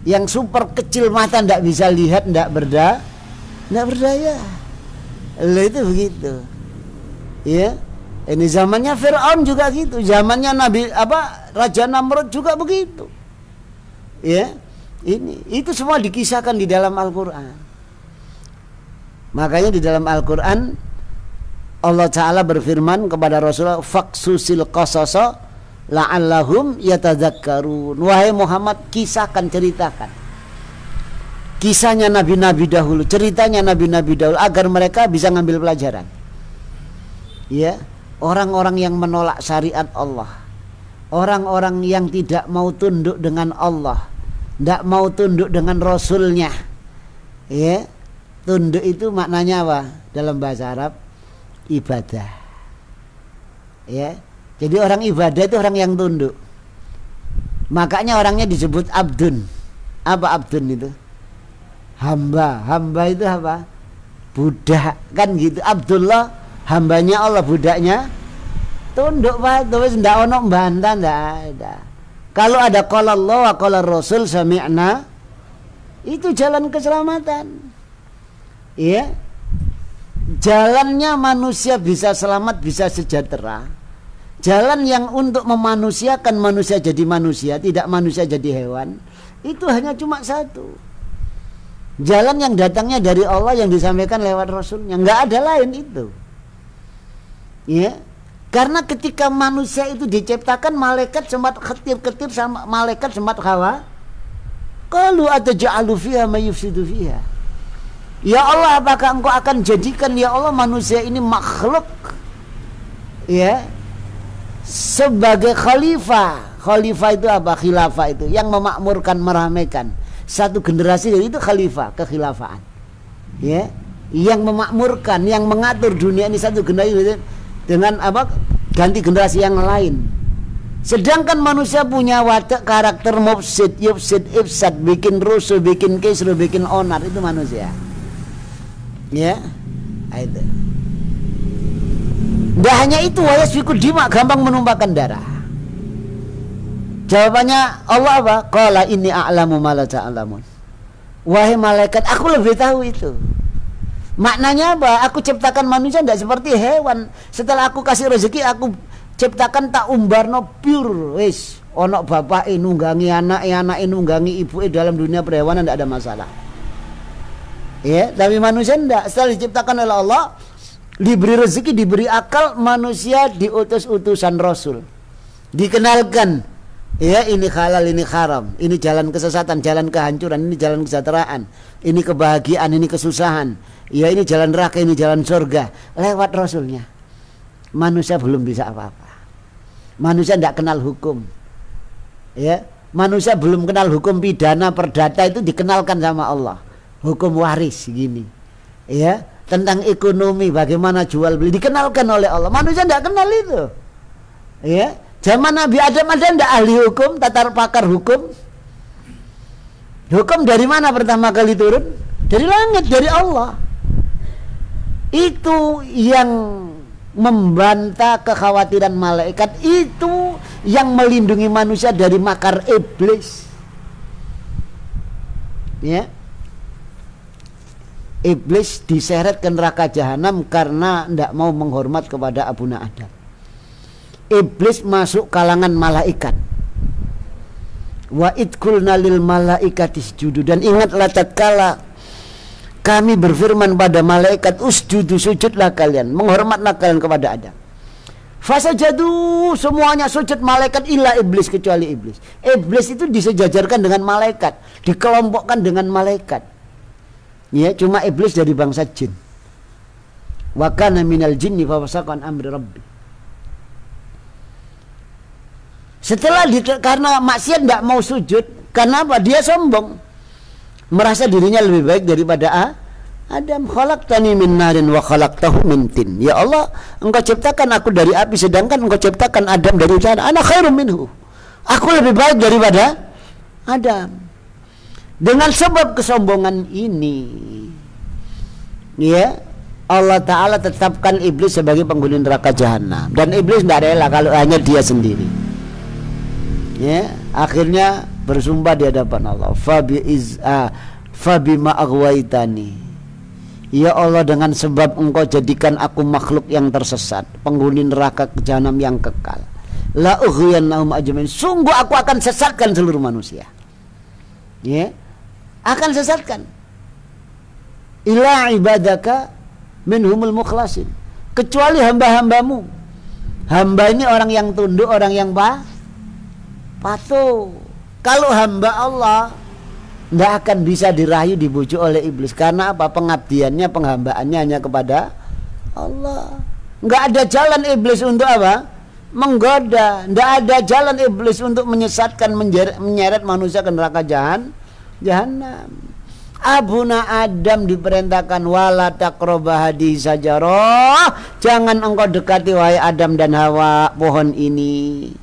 yang super kecil mata ndak bisa lihat ndak berda ndak berdaya. Lalu itu begitu. Ya ini zamannya Fir'aun juga gitu. Zamannya Nabi apa Raja Namrud juga begitu. Ya ini itu semua dikisahkan di dalam Al-Quran. Makanya di dalam Al-Quran Allah Ta'ala berfirman kepada Rasulullah Faksusil qasasa la'allahum yatadzakkarun Wahai Muhammad kisahkan ceritakan Kisahnya Nabi-Nabi dahulu Ceritanya Nabi-Nabi dahulu Agar mereka bisa ngambil pelajaran Ya Orang-orang yang menolak syariat Allah Orang-orang yang tidak mau tunduk dengan Allah Tidak mau tunduk dengan Rasulnya Ya Tunduk itu maknanya apa? Dalam bahasa Arab ibadah. Ya. Jadi orang ibadah itu orang yang tunduk. Makanya orangnya disebut abdun. Apa abdun itu? Hamba. Hamba itu apa? Budak kan gitu. Abdullah hambanya Allah budaknya tunduk pak terus ndak ono bantah ndak ada kalau ada qala Allah wa qala Rasul sami'na itu jalan keselamatan ya jalannya manusia bisa selamat bisa sejahtera jalan yang untuk memanusiakan manusia jadi manusia tidak manusia jadi hewan itu hanya cuma satu. Jalan yang datangnya dari Allah yang disampaikan lewat Rasulnya. Nggak ada lain itu. Ya. Karena ketika manusia itu diciptakan malaikat sempat ketir-ketir sama malaikat sempat hawa. Kalau ada ja'alu fiha. Ya Allah apakah engkau akan jadikan ya Allah manusia ini makhluk? Ya sebagai khalifah. Khalifah itu apa? Khilafah itu. Yang memakmurkan meramaikan satu generasi dari itu khalifah kekhilafaan. Ya? Yang memakmurkan yang mengatur dunia ini satu generasi dengan apa? Ganti generasi yang lain. Sedangkan manusia punya watak karakter mufsid yufsid ifsad bikin rusuh bikin kisruh bikin onar itu manusia. Ya? Itu tidak hanya itu wayasfiku dima gampang menumpahkan darah. Jawabannya Allah apa? Qala ini a'lamu ma la ta'lamun. Wahai malaikat aku lebih tahu itu. Maknanya apa? Aku ciptakan manusia tidak seperti hewan. Setelah aku kasih rezeki aku ciptakan tak umbarno pure. Wis ono bapak nunggangi anak anak nunggangi ibu dalam dunia perhewanan tidak ada masalah. Ya, tapi manusia tidak. Setelah diciptakan oleh Allah, diberi rezeki, diberi akal, manusia diutus utusan Rasul. Dikenalkan, ya ini halal, ini haram, ini jalan kesesatan, jalan kehancuran, ini jalan kesejahteraan, ini kebahagiaan, ini kesusahan. Ya ini jalan neraka, ini jalan surga. Lewat Rasulnya. Manusia belum bisa apa-apa. Manusia tidak kenal hukum. Ya, manusia belum kenal hukum pidana perdata itu dikenalkan sama Allah hukum waris gini ya tentang ekonomi bagaimana jual beli. Dikenalkan oleh Allah. Manusia tidak kenal itu. Ya. Zaman Nabi Adam ada tidak ahli hukum tatar pakar hukum? Hukum dari mana pertama kali turun? Dari langit dari Allah. Itu yang membantah kekhawatiran malaikat. Itu yang melindungi manusia dari makar iblis. Ya iblis diseret ke neraka jahanam karena tidak mau menghormat kepada Abuna Adam. Iblis masuk kalangan malaikat. Wa idkulna lil malaikatis judu dan ingatlah tatkala kami berfirman pada malaikat usjudu sujudlah kalian menghormatlah kalian kepada Adam. Fasa jadu semuanya sujud malaikat ilah iblis kecuali iblis. Iblis itu disejajarkan dengan malaikat, dikelompokkan dengan malaikat. Ya, cuma iblis dari bangsa jin. Wa kana minal jinni fa amri rabbi. Setelah di, karena maksiat tidak mau sujud, karena apa? Dia sombong. Merasa dirinya lebih baik daripada A. Adam khalaqtani min narin wa khalaqtahu min tin. Ya Allah, Engkau ciptakan aku dari api sedangkan Engkau ciptakan Adam dari tanah. Ana khairum minhu. Aku lebih baik daripada Adam. Dengan sebab kesombongan ini ya Allah Ta'ala tetapkan iblis sebagai penghuni neraka jahanam. Dan iblis tidak rela kalau hanya dia sendiri. Ya akhirnya bersumpah di hadapan Allah. Fabi iz ah, fabi ma'aghwaitani Ya Allah dengan sebab engkau jadikan aku makhluk yang tersesat Penghuni neraka jahanam yang kekal. La ajmain. Sungguh aku akan sesatkan seluruh manusia. Ya akan sesatkan. Ila ibadaka minhumul mukhlasin. Kecuali hamba-hambamu. Hamba ini orang yang tunduk orang yang pa patuh. Kalau hamba Allah tidak akan bisa dirayu dibujuk oleh iblis. Karena apa? Pengabdiannya penghambaannya hanya kepada Allah. Nggak ada jalan iblis untuk apa? Menggoda. Tidak ada jalan iblis untuk menyesatkan menyeret manusia ke neraka jahan jahanam. Abuna Adam diperintahkan wala taqrabah sajarah. Jangan engkau dekati wahai Adam dan Hawa pohon ini.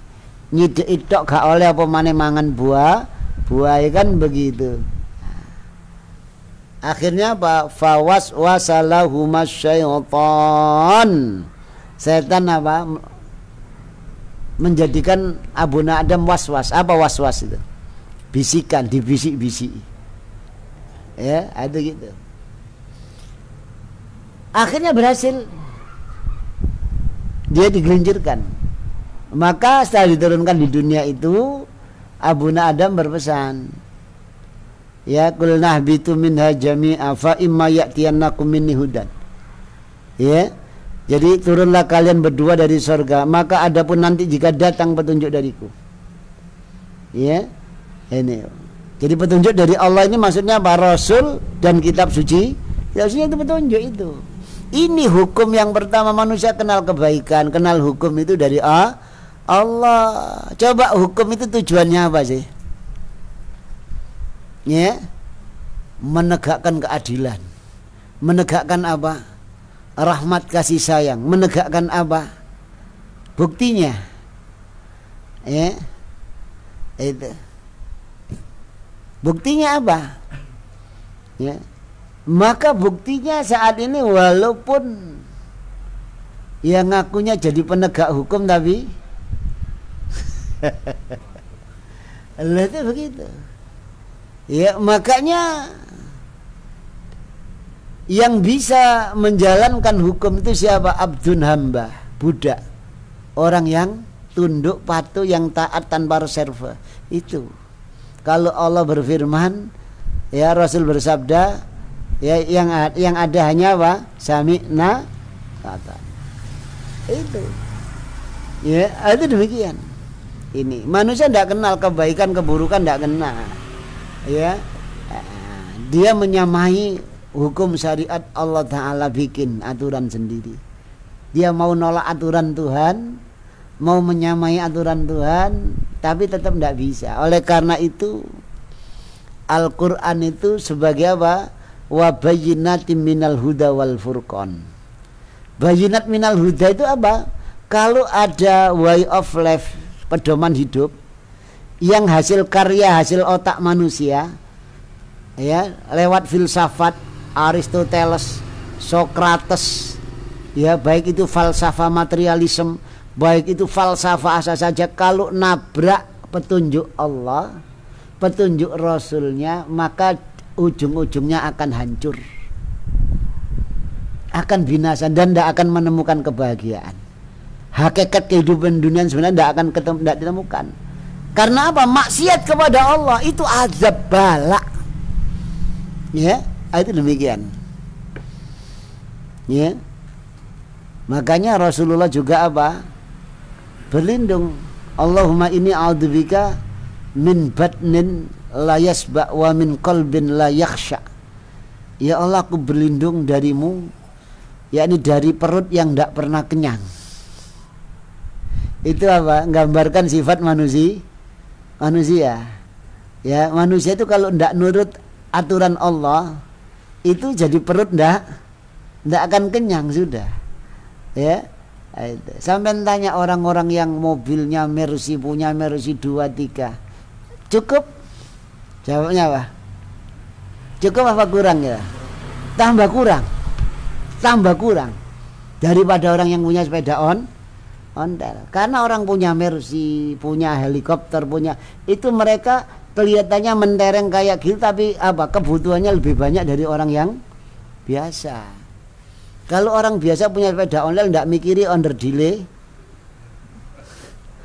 Nyidek itu gak oleh apa mana mangan buah. Buah kan begitu. Akhirnya apa? Fawas wasalahu syaitan. Setan apa? Menjadikan Abuna Adam was-was. Apa was-was itu? Bisikan dibisik-bisik. Ya ada gitu. Akhirnya berhasil. Dia digelincirkan maka setelah diturunkan di dunia itu Abu Adam berpesan ya kulnah bitu minha jami'a fa imma ya'tiyannakum minni hudan. Ya jadi turunlah kalian berdua dari sorga. Maka adapun nanti jika datang petunjuk dariku. Ya ini jadi petunjuk dari Allah ini maksudnya apa Rasul dan kitab suci Harusnya itu petunjuk itu. Ini hukum yang pertama manusia kenal kebaikan, kenal hukum itu dari A, Allah. Coba hukum itu tujuannya apa sih? Ya. Menegakkan keadilan. Menegakkan apa? Rahmat kasih sayang. Menegakkan apa? Buktinya. Ya. Itu. Buktinya apa? Ya maka buktinya saat ini walaupun yang ngakunya jadi penegak hukum tapi itu begitu. Ya makanya yang bisa menjalankan hukum itu siapa? Abdun hamba, budak. Orang yang tunduk patuh yang taat tanpa reserve. Itu. Kalau Allah berfirman, ya Rasul bersabda, ya yang yang ada hanya apa? Sami'na kata. Itu. Ya itu demikian. Ini manusia tidak kenal kebaikan keburukan tidak kenal. Ya dia menyamai hukum syariat Allah Ta'ala bikin aturan sendiri. Dia mau nolak aturan Tuhan mau menyamai aturan Tuhan tapi tetap tidak bisa oleh karena itu Al-Quran itu sebagai apa wa bayyinatin minal huda wal furqan. Bayinat minal huda itu apa? Kalau ada way of life, pedoman hidup yang hasil karya, hasil otak manusia ya, lewat filsafat Aristoteles, Socrates ya, baik itu falsafah materialisme, baik itu falsafah asa saja. Kalau nabrak petunjuk Allah, petunjuk Rasulnya maka ujung-ujungnya akan hancur. Akan binasa dan tidak akan menemukan kebahagiaan. Hakikat kehidupan dunia sebenarnya tidak akan ketemu, tidak ditemukan. Karena apa? Maksiat kepada Allah itu azab balak. Ya itu demikian. Ya. Makanya Rasulullah juga apa berlindung. Allahumma ini a'udzubika min batnin la yasba wa min qalbin la ya Allah aku berlindung darimu yakni dari perut yang tidak pernah kenyang. Itu apa? Gambarkan sifat manusia. Manusia. Ya manusia itu kalau tidak nurut aturan Allah itu jadi perut tidak tidak akan kenyang sudah. Ya sampai tanya orang-orang yang mobilnya Mercy punya Mercy dua tiga cukup Jawabnya apa? Cukup apa kurang ya? Tambah kurang. Tambah kurang. Daripada orang yang punya sepeda on ondel. Karena orang punya Mercy, punya helikopter, punya itu mereka kelihatannya mentereng kayak gitu tapi apa kebutuhannya lebih banyak dari orang yang biasa. Kalau orang biasa punya sepeda online tidak mikiri under delay,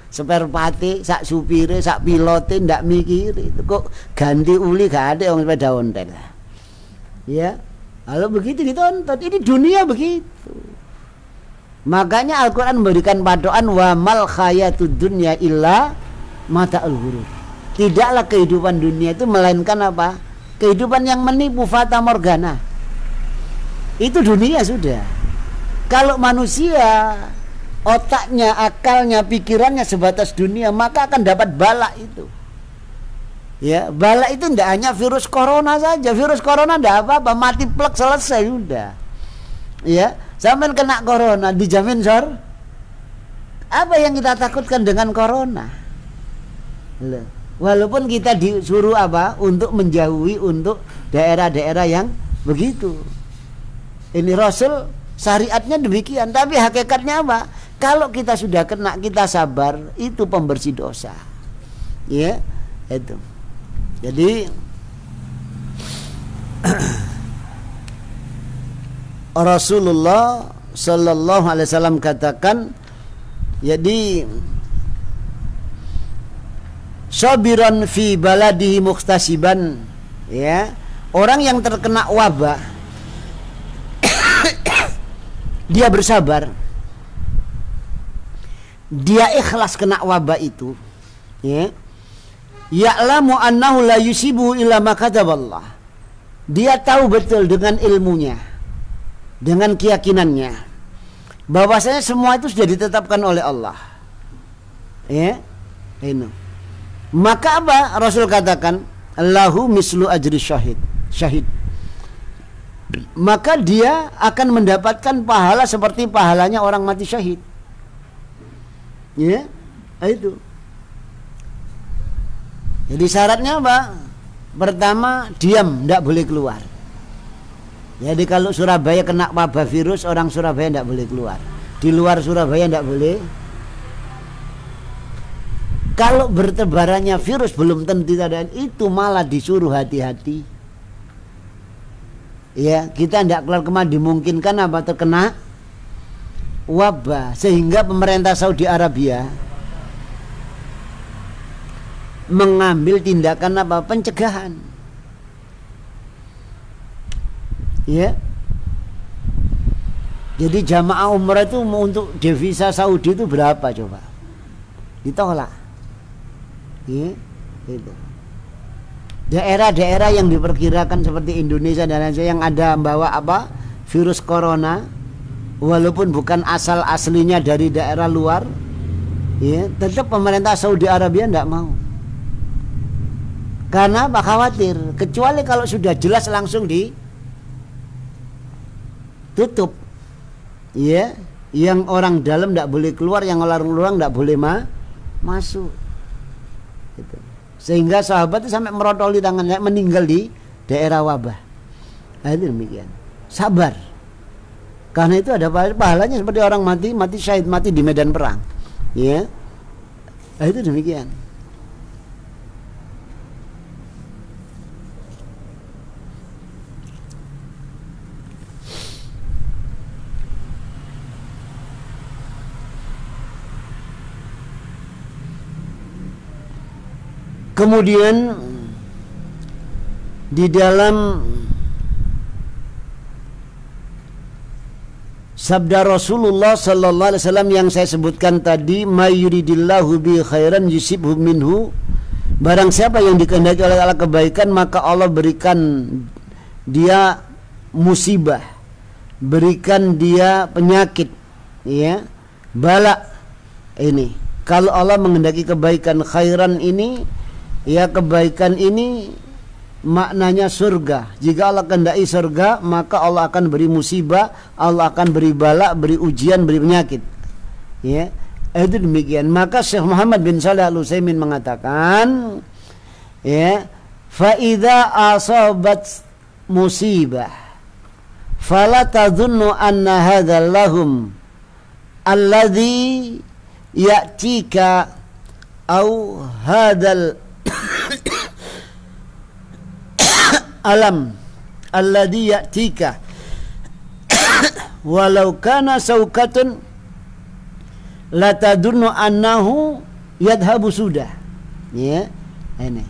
spare pati sak supire sak pilote ndak mikir itu kok ganti uli gak ada yang sepeda ontel. Ya kalau begitu ditonton ini dunia begitu. Makanya Al-Quran memberikan padoan wa mal khayatud dunya illa mata al -hurur. tidaklah kehidupan dunia itu melainkan apa? Kehidupan yang menipu fata morgana itu dunia sudah kalau manusia otaknya, akalnya, pikirannya sebatas dunia, maka akan dapat bala itu. Ya, bala itu tidak hanya virus corona saja. Virus corona tidak apa-apa, mati plek selesai sudah. Ya, sampai kena corona dijamin sor. Apa yang kita takutkan dengan corona? Loh. Walaupun kita disuruh apa untuk menjauhi untuk daerah-daerah yang begitu. Ini Rasul syariatnya demikian, tapi hakikatnya apa? Kalau kita sudah kena kita sabar itu pembersih dosa. Ya, itu. Jadi Rasulullah Sallallahu Alaihi Wasallam katakan, jadi sabiran fi baladihi muktasiban, ya orang yang terkena wabah dia bersabar. Dia ikhlas kena wabah itu. Ya. Ya'lamu annahu la yusibu illa ma kataballah. Dia tahu betul dengan ilmunya dengan keyakinannya bahwasanya semua itu sudah ditetapkan oleh Allah. Ya. Ini. Maka apa Rasul katakan? Lahu mislu ajri syahid. Syahid maka dia akan mendapatkan pahala seperti pahalanya orang mati syahid. Ya itu. Jadi syaratnya apa? Pertama diam tidak boleh keluar. Jadi kalau Surabaya kena wabah virus orang Surabaya tidak boleh keluar. Di luar Surabaya tidak boleh. Kalau bertebarannya virus belum tentu ada itu malah disuruh hati-hati ya kita tidak keluar ke mana dimungkinkan apa terkena wabah. Sehingga pemerintah Saudi Arabia mengambil tindakan apa? Pencegahan. Ya. Jadi jamaah umrah itu untuk devisa Saudi itu berapa coba? Ditolak. Ya, itu. Daerah-daerah yang diperkirakan seperti Indonesia dan lain yang ada membawa apa virus corona, walaupun bukan asal aslinya dari daerah luar, ya tetap pemerintah Saudi Arabia tidak mau. Karena apa khawatir, kecuali kalau sudah jelas langsung di tutup, ya yang orang dalam tidak boleh keluar, yang orang luar tidak boleh ma masuk. Gitu. Sehingga sahabat itu sampai merotoli tangannya meninggal di daerah wabah. Nah, itu demikian. Sabar. Karena itu ada pahalanya seperti orang mati mati syahid mati di medan perang. Ya. Nah, itu demikian. Kemudian di dalam sabda Rasulullah sallallahu alaihi wasallam yang saya sebutkan tadi mayuridillahu bi khairan yusibhu minhu. Barang siapa yang dikehendaki oleh Allah kebaikan maka Allah berikan dia musibah berikan dia penyakit ya bala ini. Kalau Allah mengendaki kebaikan khairan ini ya kebaikan ini maknanya surga. Jika Allah kehendaki surga, maka Allah akan beri musibah, Allah akan beri balak, beri ujian, beri penyakit. Ya. Itu demikian. Maka Syekh Muhammad bin Salih Al Utsaimin mengatakan, ya, fa idza asabat musibah fala tadhunnu anna hadzal lahum alladhi ya'tika au hadzal alam alladhi ya'tika. Walau kana saukatun la tadunnu annahu yadhabu sudah. Ya ini.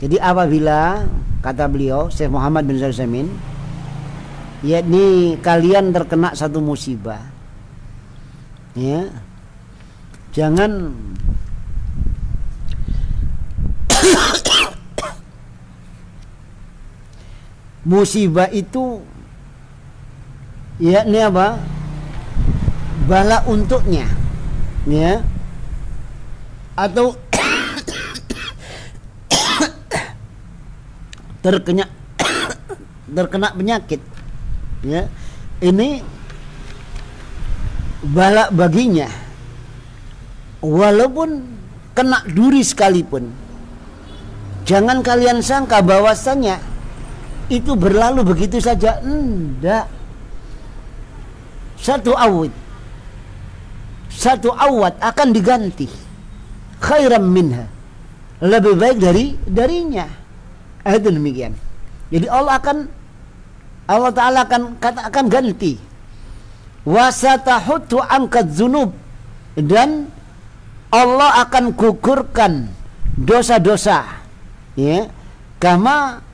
Jadi apabila kata beliau Syekh Muhammad bin Samin yakni kalian terkena satu musibah ya jangan musibah itu ya ini apa? Bala untuknya ya. Atau terkena terkena penyakit ya. Ini bala baginya. Walaupun kena duri sekalipun jangan kalian sangka bahwasanya itu berlalu begitu saja? Enggak. Satu awit. Satu awat akan diganti. Khairam minha. Lebih baik dari darinya. Itu demikian. Jadi Allah akan Allah Ta'ala akan kata akan ganti. Wasatahutu angkat zunub. Dan Allah akan gugurkan dosa-dosa. Ya. Kama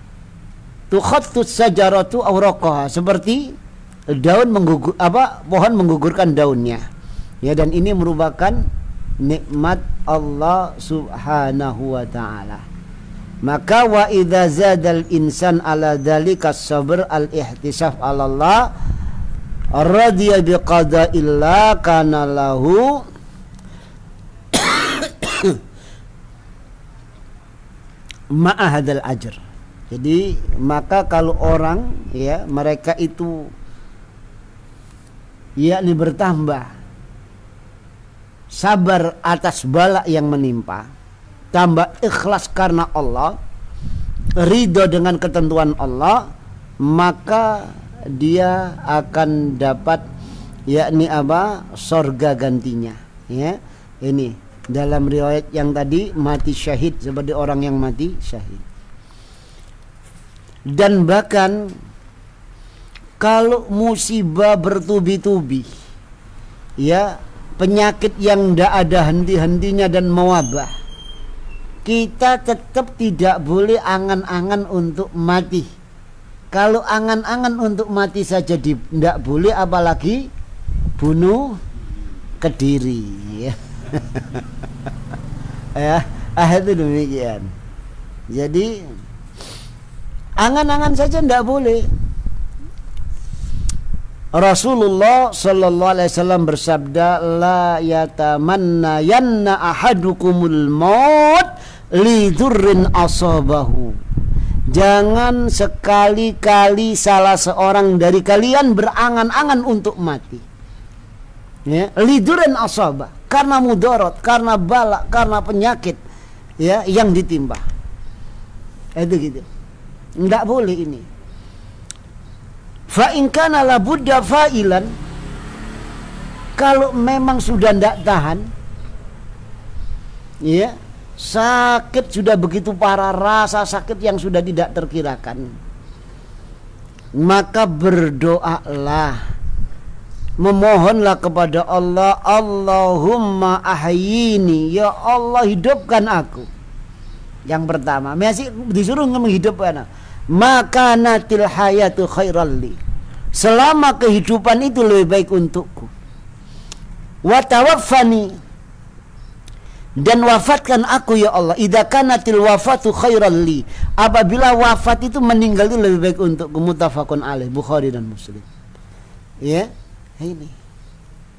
tukhattus sajaratu awraqaha seperti daun menggugur apa pohon menggugurkan daunnya. Ya dan ini merupakan nikmat Allah Subhanahu wa taala. Maka wa idza zadal insan ala dzalika sabr al ihtisaf ala Allah radiya bi qada'illah kana lahu ma'ahadal ajr jadi maka kalau orang ya mereka itu yakni bertambah sabar atas bala yang menimpa tambah ikhlas karena Allah ridho dengan ketentuan Allah maka dia akan dapat yakni apa? Sorga gantinya ya. Ini dalam riwayat yang tadi mati syahid seperti orang yang mati syahid dan bahkan kalau musibah bertubi-tubi ya penyakit yang tidak ada henti-hentinya dan mewabah kita tetap tidak boleh angan-angan untuk mati. Kalau angan-angan untuk mati saja tidak boleh apalagi bunuh kediri ya. Ya ah itu demikian. Jadi angan-angan saja tidak boleh Rasulullah sallallahu alaihi wasallam bersabda la yatamanna yanna ahadukumul maut li dzurrin asabahu Jangan sekali-kali salah seorang dari kalian berangan-angan untuk mati. Ya, liduran asabah karena mudorot, karena balak, karena penyakit ya yang ditimpa. Itu gitu. Enggak boleh ini. Fa in kana la budda fa'ilan kalau memang sudah tidak tahan ya sakit sudah begitu parah rasa sakit yang sudah tidak terkirakan maka berdoalah memohonlah kepada Allah Allahumma ahyini ya Allah hidupkan aku. Yang pertama masih disuruh menghidupkan maka natil hayatu khairalli selama kehidupan itu lebih baik untukku. Watawaffani. Dan wafatkan aku ya Allah. Idza kanatil wafatu khairalli apabila wafat itu meninggal itu lebih baik untukku. Mutafakun alaih. Bukhari dan Muslim. Ya? Ini.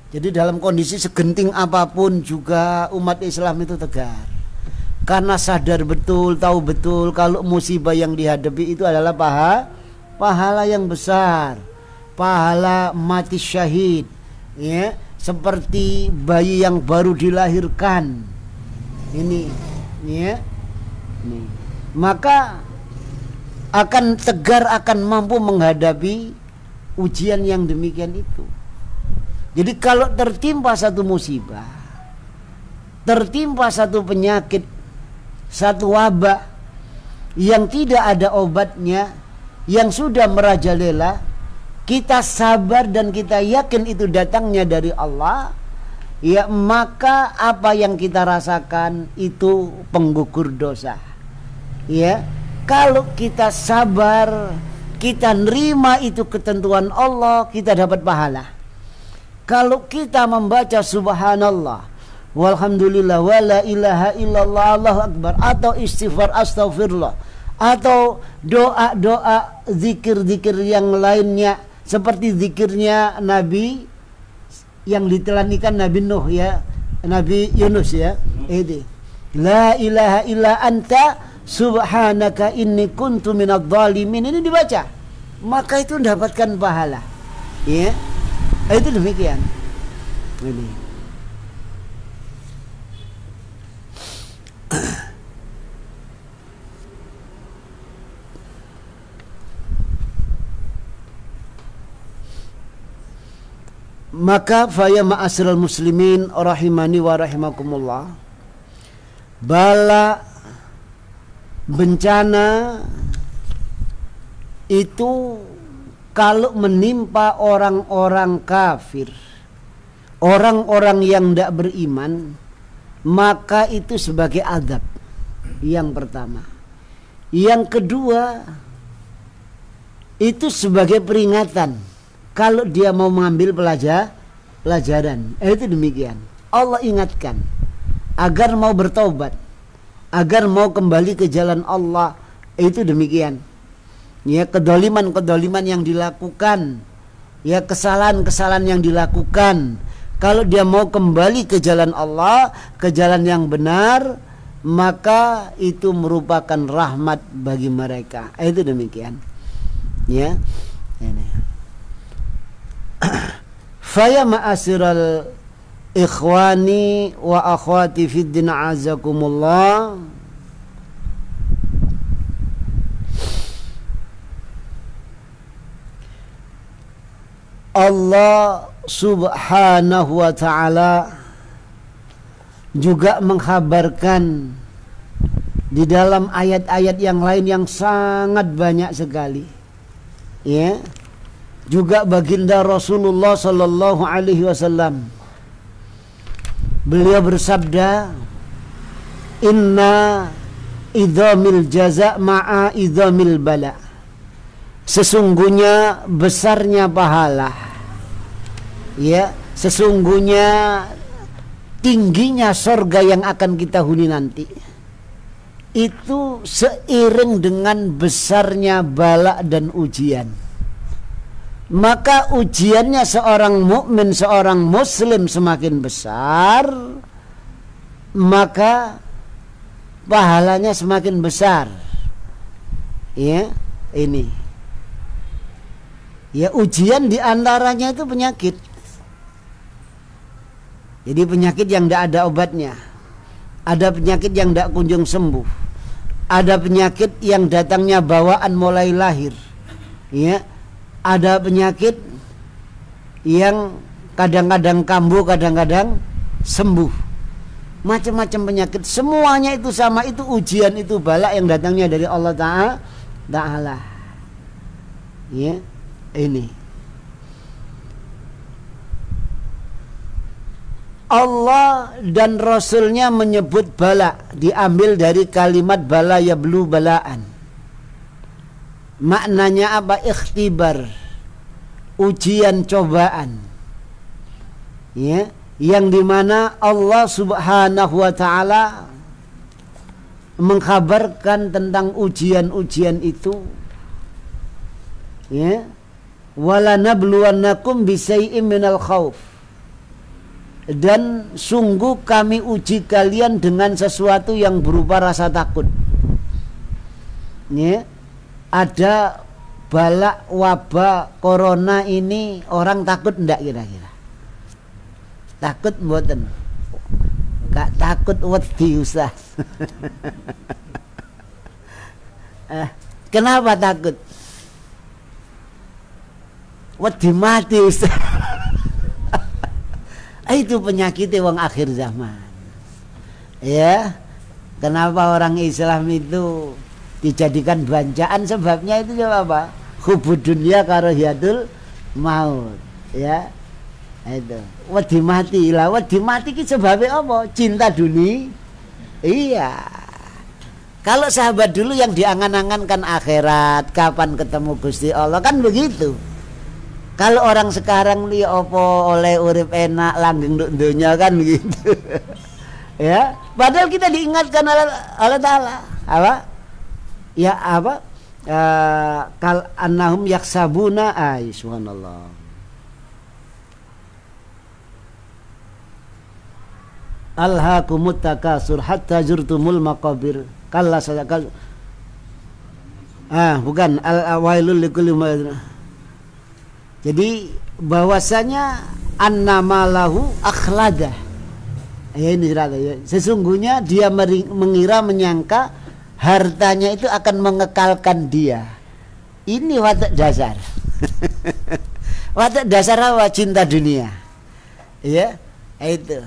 Jadi dalam kondisi segenting apa pun juga umat Islam itu tegar karena sadar betul, tahu betul kalau musibah yang dihadapi itu adalah paha, pahala yang besar, pahala mati syahid, ya, seperti bayi yang baru dilahirkan. Ini, ya, ini. maka akan tegar, akan mampu menghadapi ujian yang demikian itu. Jadi kalau tertimpa satu musibah, tertimpa satu penyakit satu wabah yang tidak ada obatnya yang sudah merajalela kita sabar dan kita yakin itu datangnya dari Allah ya maka apa yang kita rasakan itu penggugur dosa. Ya kalau kita sabar kita nerima itu ketentuan Allah kita dapat pahala. Kalau kita membaca subhanallah walhamdulillah wala ilaha illallah Allahu akbar. Atau istighfar astagfirullah atau doa-doa zikir-zikir yang lainnya. Seperti zikirnya Nabi yang ditelanikan Nabi Nuh ya. Nabi Yunus ya. Ini. La ilaha illa anta subhanaka inni kuntu minadh dhalimin. Ini dibaca. Maka itu mendapatkan pahala. Ya. Itu demikian. Ini Maka faya ma'asral muslimin rahimani wa rahimakumullah. Bala bencana itu kalau menimpa orang-orang kafir Orang-orang yang tidak beriman Maka itu sebagai adab. Yang pertama. Yang kedua Itu sebagai peringatan kalau dia mau mengambil pelajar pelajaran. Eh, itu demikian. Allah ingatkan agar mau bertobat agar mau kembali ke jalan Allah itu demikian. Ya kedoliman-kedoliman yang dilakukan ya kesalahan-kesalahan yang dilakukan. Kalau dia mau kembali ke jalan Allah ke jalan yang benar maka itu merupakan rahmat bagi mereka. Itu demikian. Ya. Ini faya ma'asiral ikhwani wa akhwati fid din azakumullah. Allah subhanahu wa ta'ala juga menghabarkan di dalam ayat-ayat yang lain yang sangat banyak sekali. Ya juga baginda Rasulullah sallallahu alaihi wasallam. Beliau bersabda inna idhamil jaza ma'a idhamil bala. Sesungguhnya besarnya pahala. Ya sesungguhnya tingginya sorga yang akan kita huni nanti. Itu seiring dengan besarnya bala dan ujian maka ujiannya seorang mukmin seorang muslim semakin besar maka pahalanya semakin besar ya ini ya ujian di antaranya itu penyakit jadi penyakit yang tidak ada obatnya. Ada penyakit yang tidak kunjung sembuh. Ada penyakit yang datangnya bawaan mulai lahir. Ya. Ada penyakit yang kadang-kadang kambuh, kadang-kadang sembuh. Macam-macam penyakit, semuanya itu sama, itu ujian, itu balak yang datangnya dari Allah Ta'ala. Ya, ini. Allah dan Rasulnya menyebut bala diambil dari kalimat bala ya belu balaan maknanya apa? Ikhtibar. Ujian cobaan. Ya. Yang di mana Allah subhanahu wa ta'ala mengkabarkan tentang ujian-ujian itu. Ya. Dan sungguh kami uji kalian dengan sesuatu yang berupa rasa takut. Ya, ada balak wabah corona ini orang takut ndak kira-kira? Takut mboten? Gak takut wedi usah. eh, kenapa takut? Wedi mati usah. Itu penyakit wong akhir zaman. Ya. Kenapa orang Islam itu dijadikan bancaan sebabnya itu coba apa? Hubud dunia karo hiatul maut. Ya. Itu. Wedi mati lah, wedi mati ki sebabnya apa? Cinta dunia. Iya. Kalau sahabat dulu yang diangan-angankan akhirat, kapan ketemu Gusti Allah kan begitu. Kalau orang sekarang nih opo oleh urip enak langgeng dunia kan gitu. ya, padahal kita diingatkan oleh Allah Taala apa? Ya apa? Uh, kal annahum yaksabuna ay subhanallah. Alhaakumut takasur hatta zurtumul maqabir. Kalla sadaqal Ah, bukan al awailul likulli jadi bahwasanya annamalahu akhlada. Ya ini ya. Sesungguhnya dia mengira menyangka hartanya itu akan mengekalkan dia. Ini watak dasar. watak dasar apa? Cinta dunia. Ya, itu.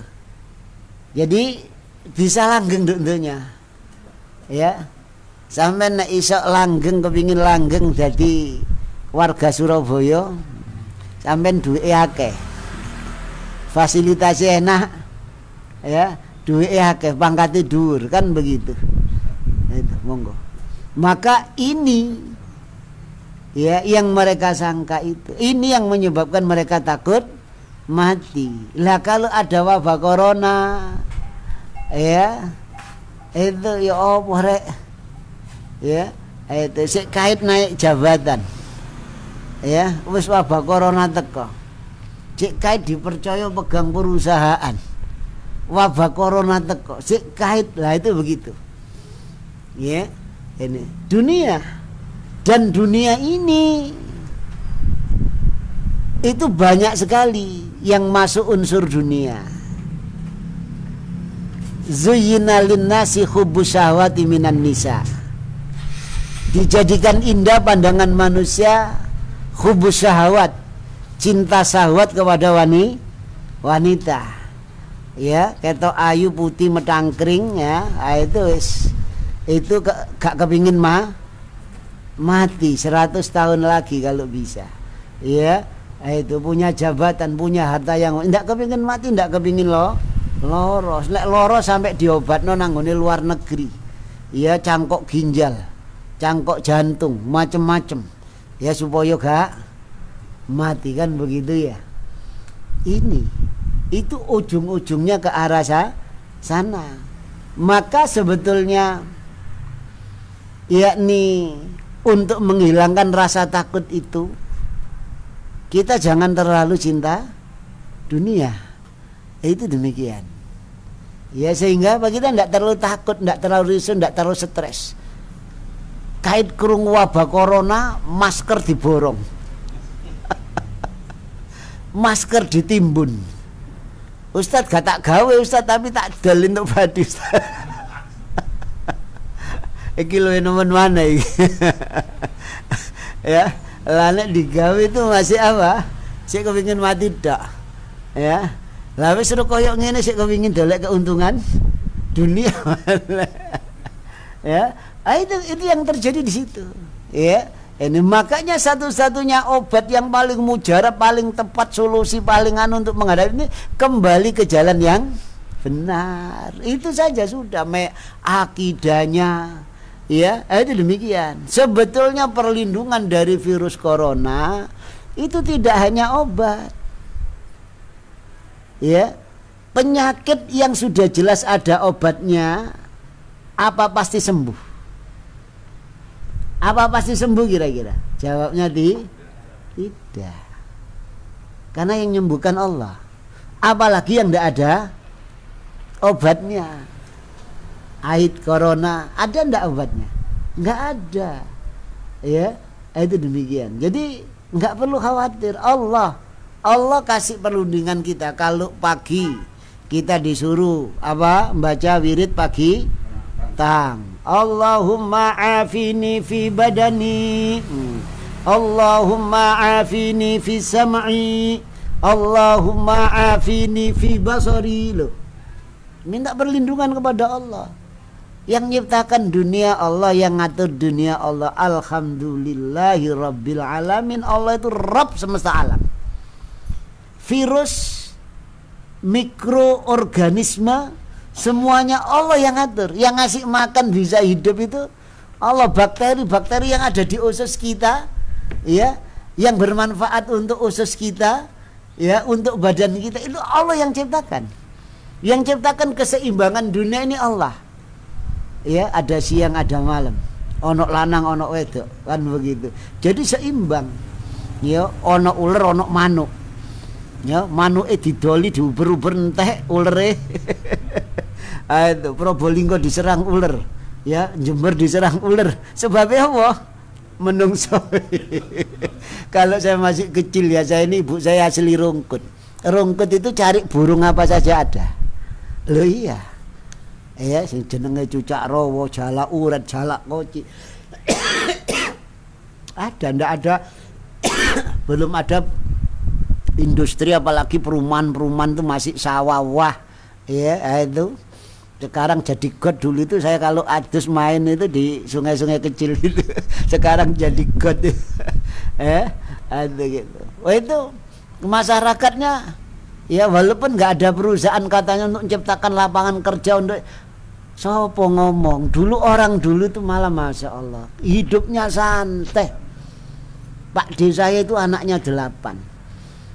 Jadi bisa langgeng dunia. Ya. Sampai nak isok langgeng kepingin langgeng jadi warga Surabaya sampean duwe akeh fasilitasnya enak ya duwe akeh pangkatnya dhuwur kan begitu itu monggo. Maka ini ya yang mereka sangka itu. Ini yang menyebabkan mereka takut mati. Lah kalau ada wabah corona ya itu ya apa rek. Ya itu sik kait naik jabatan. Ya wis wabah corona teko sik kait dipercaya pegang perusahaan. Wabah corona teko sik kait lah itu begitu ya ini. Dunia. Dan dunia ini itu banyak sekali yang masuk unsur dunia. Zuyyina nasi hubbus syahwati minan nisa. Dijadikan indah pandangan manusia Hubbus syahwat Cinta syahwat kepada wani, wanita. Ya, ketok ayu putih metangkring ya. Nah, Itu itu ke, gak kepingin ma mati 100 tahun lagi kalau bisa. Ya itu punya jabatan punya harta yang tidak kepingin mati tidak kepingin loh loros. Lek loro sampai diobat no luar negeri. Ya cangkok ginjal cangkok jantung macem-macem. Ya supaya gak mati kan begitu ya? Ini itu ujung-ujungnya ke arah sana. Maka sebetulnya yakni untuk menghilangkan rasa takut itu kita jangan terlalu cinta dunia. Itu demikian. Ya sehingga kita tidak terlalu takut tidak terlalu risau tidak terlalu stres. Kait kerung wabah corona masker diborong. Masker ditimbun. Ustadz gak tak gawe Ustadz tapi tak dalin untuk badi iki lho nemen mana iki ya lanek digawe itu masih apa saya kepingin mati tak ya wis suruh koyok ngene sik kepengin dolek keuntungan dunia. ya, ah, itu itu yang terjadi di situ. Ya. Ini makanya satu-satunya obat yang paling mujarab, paling tepat solusi paling anu untuk menghadapi ini kembali ke jalan yang benar. Itu saja sudah me akidahnya ya itu demikian. Sebetulnya perlindungan dari virus corona itu tidak hanya obat. Ya penyakit yang sudah jelas ada obatnya apa pasti sembuh? Apa pasti sembuh kira-kira? Jawabnya di tidak. Karena yang menyembuhkan Allah. Apalagi yang tidak ada obatnya aid corona ada ndak obatnya? Nggak ada. Ya itu demikian. Jadi nggak perlu khawatir. Allah Allah kasih perlindungan kita. Kalau pagi kita disuruh apa membaca wirid pagi tang Allahumma afini fi badani. Allahumma afini fi sam'i. Allahumma afini fi basari. Lo minta perlindungan kepada Allah yang menciptakan dunia Allah yang ngatur dunia Allah alhamdulillahi rabbil alamin Allah itu Rabb semesta alam virus, mikroorganisme, semuanya Allah yang atur. Yang ngasih makan bisa hidup itu Allah bakteri-bakteri yang ada di usus kita, ya, yang bermanfaat untuk usus kita, ya, untuk badan kita itu Allah yang ciptakan. Yang ciptakan keseimbangan dunia ini Allah. Ya, ada siang, ada malam. Onok lanang, onok wedok, kan begitu. Jadi seimbang. Ya, ono ular, ono manuk. Ya manuke didoli diuber-uber entek ah, itu Probolinggo diserang ular. Ya Jember diserang ular. Sebabnya apa? Menungso. Kalau saya masih kecil ya saya ini ibu saya asli rungkut. Rungkut itu cari burung apa saja ada. Lo iya ya sing jenenge cucak rowo jala urat jala koci. Ada ndak ada. Belum ada industri apalagi perumahan-perumahan itu masih sawah-wah. Ya itu. Sekarang jadi god dulu itu saya kalau adus main itu di sungai-sungai kecil itu sekarang jadi god. Eh itu gitu. Oh itu masyarakatnya ya walaupun nggak ada perusahaan katanya untuk menciptakan lapangan kerja untuk Sopo ngomong? Dulu orang dulu itu malah masya Allah. Hidupnya santai. Pak desa itu anaknya delapan.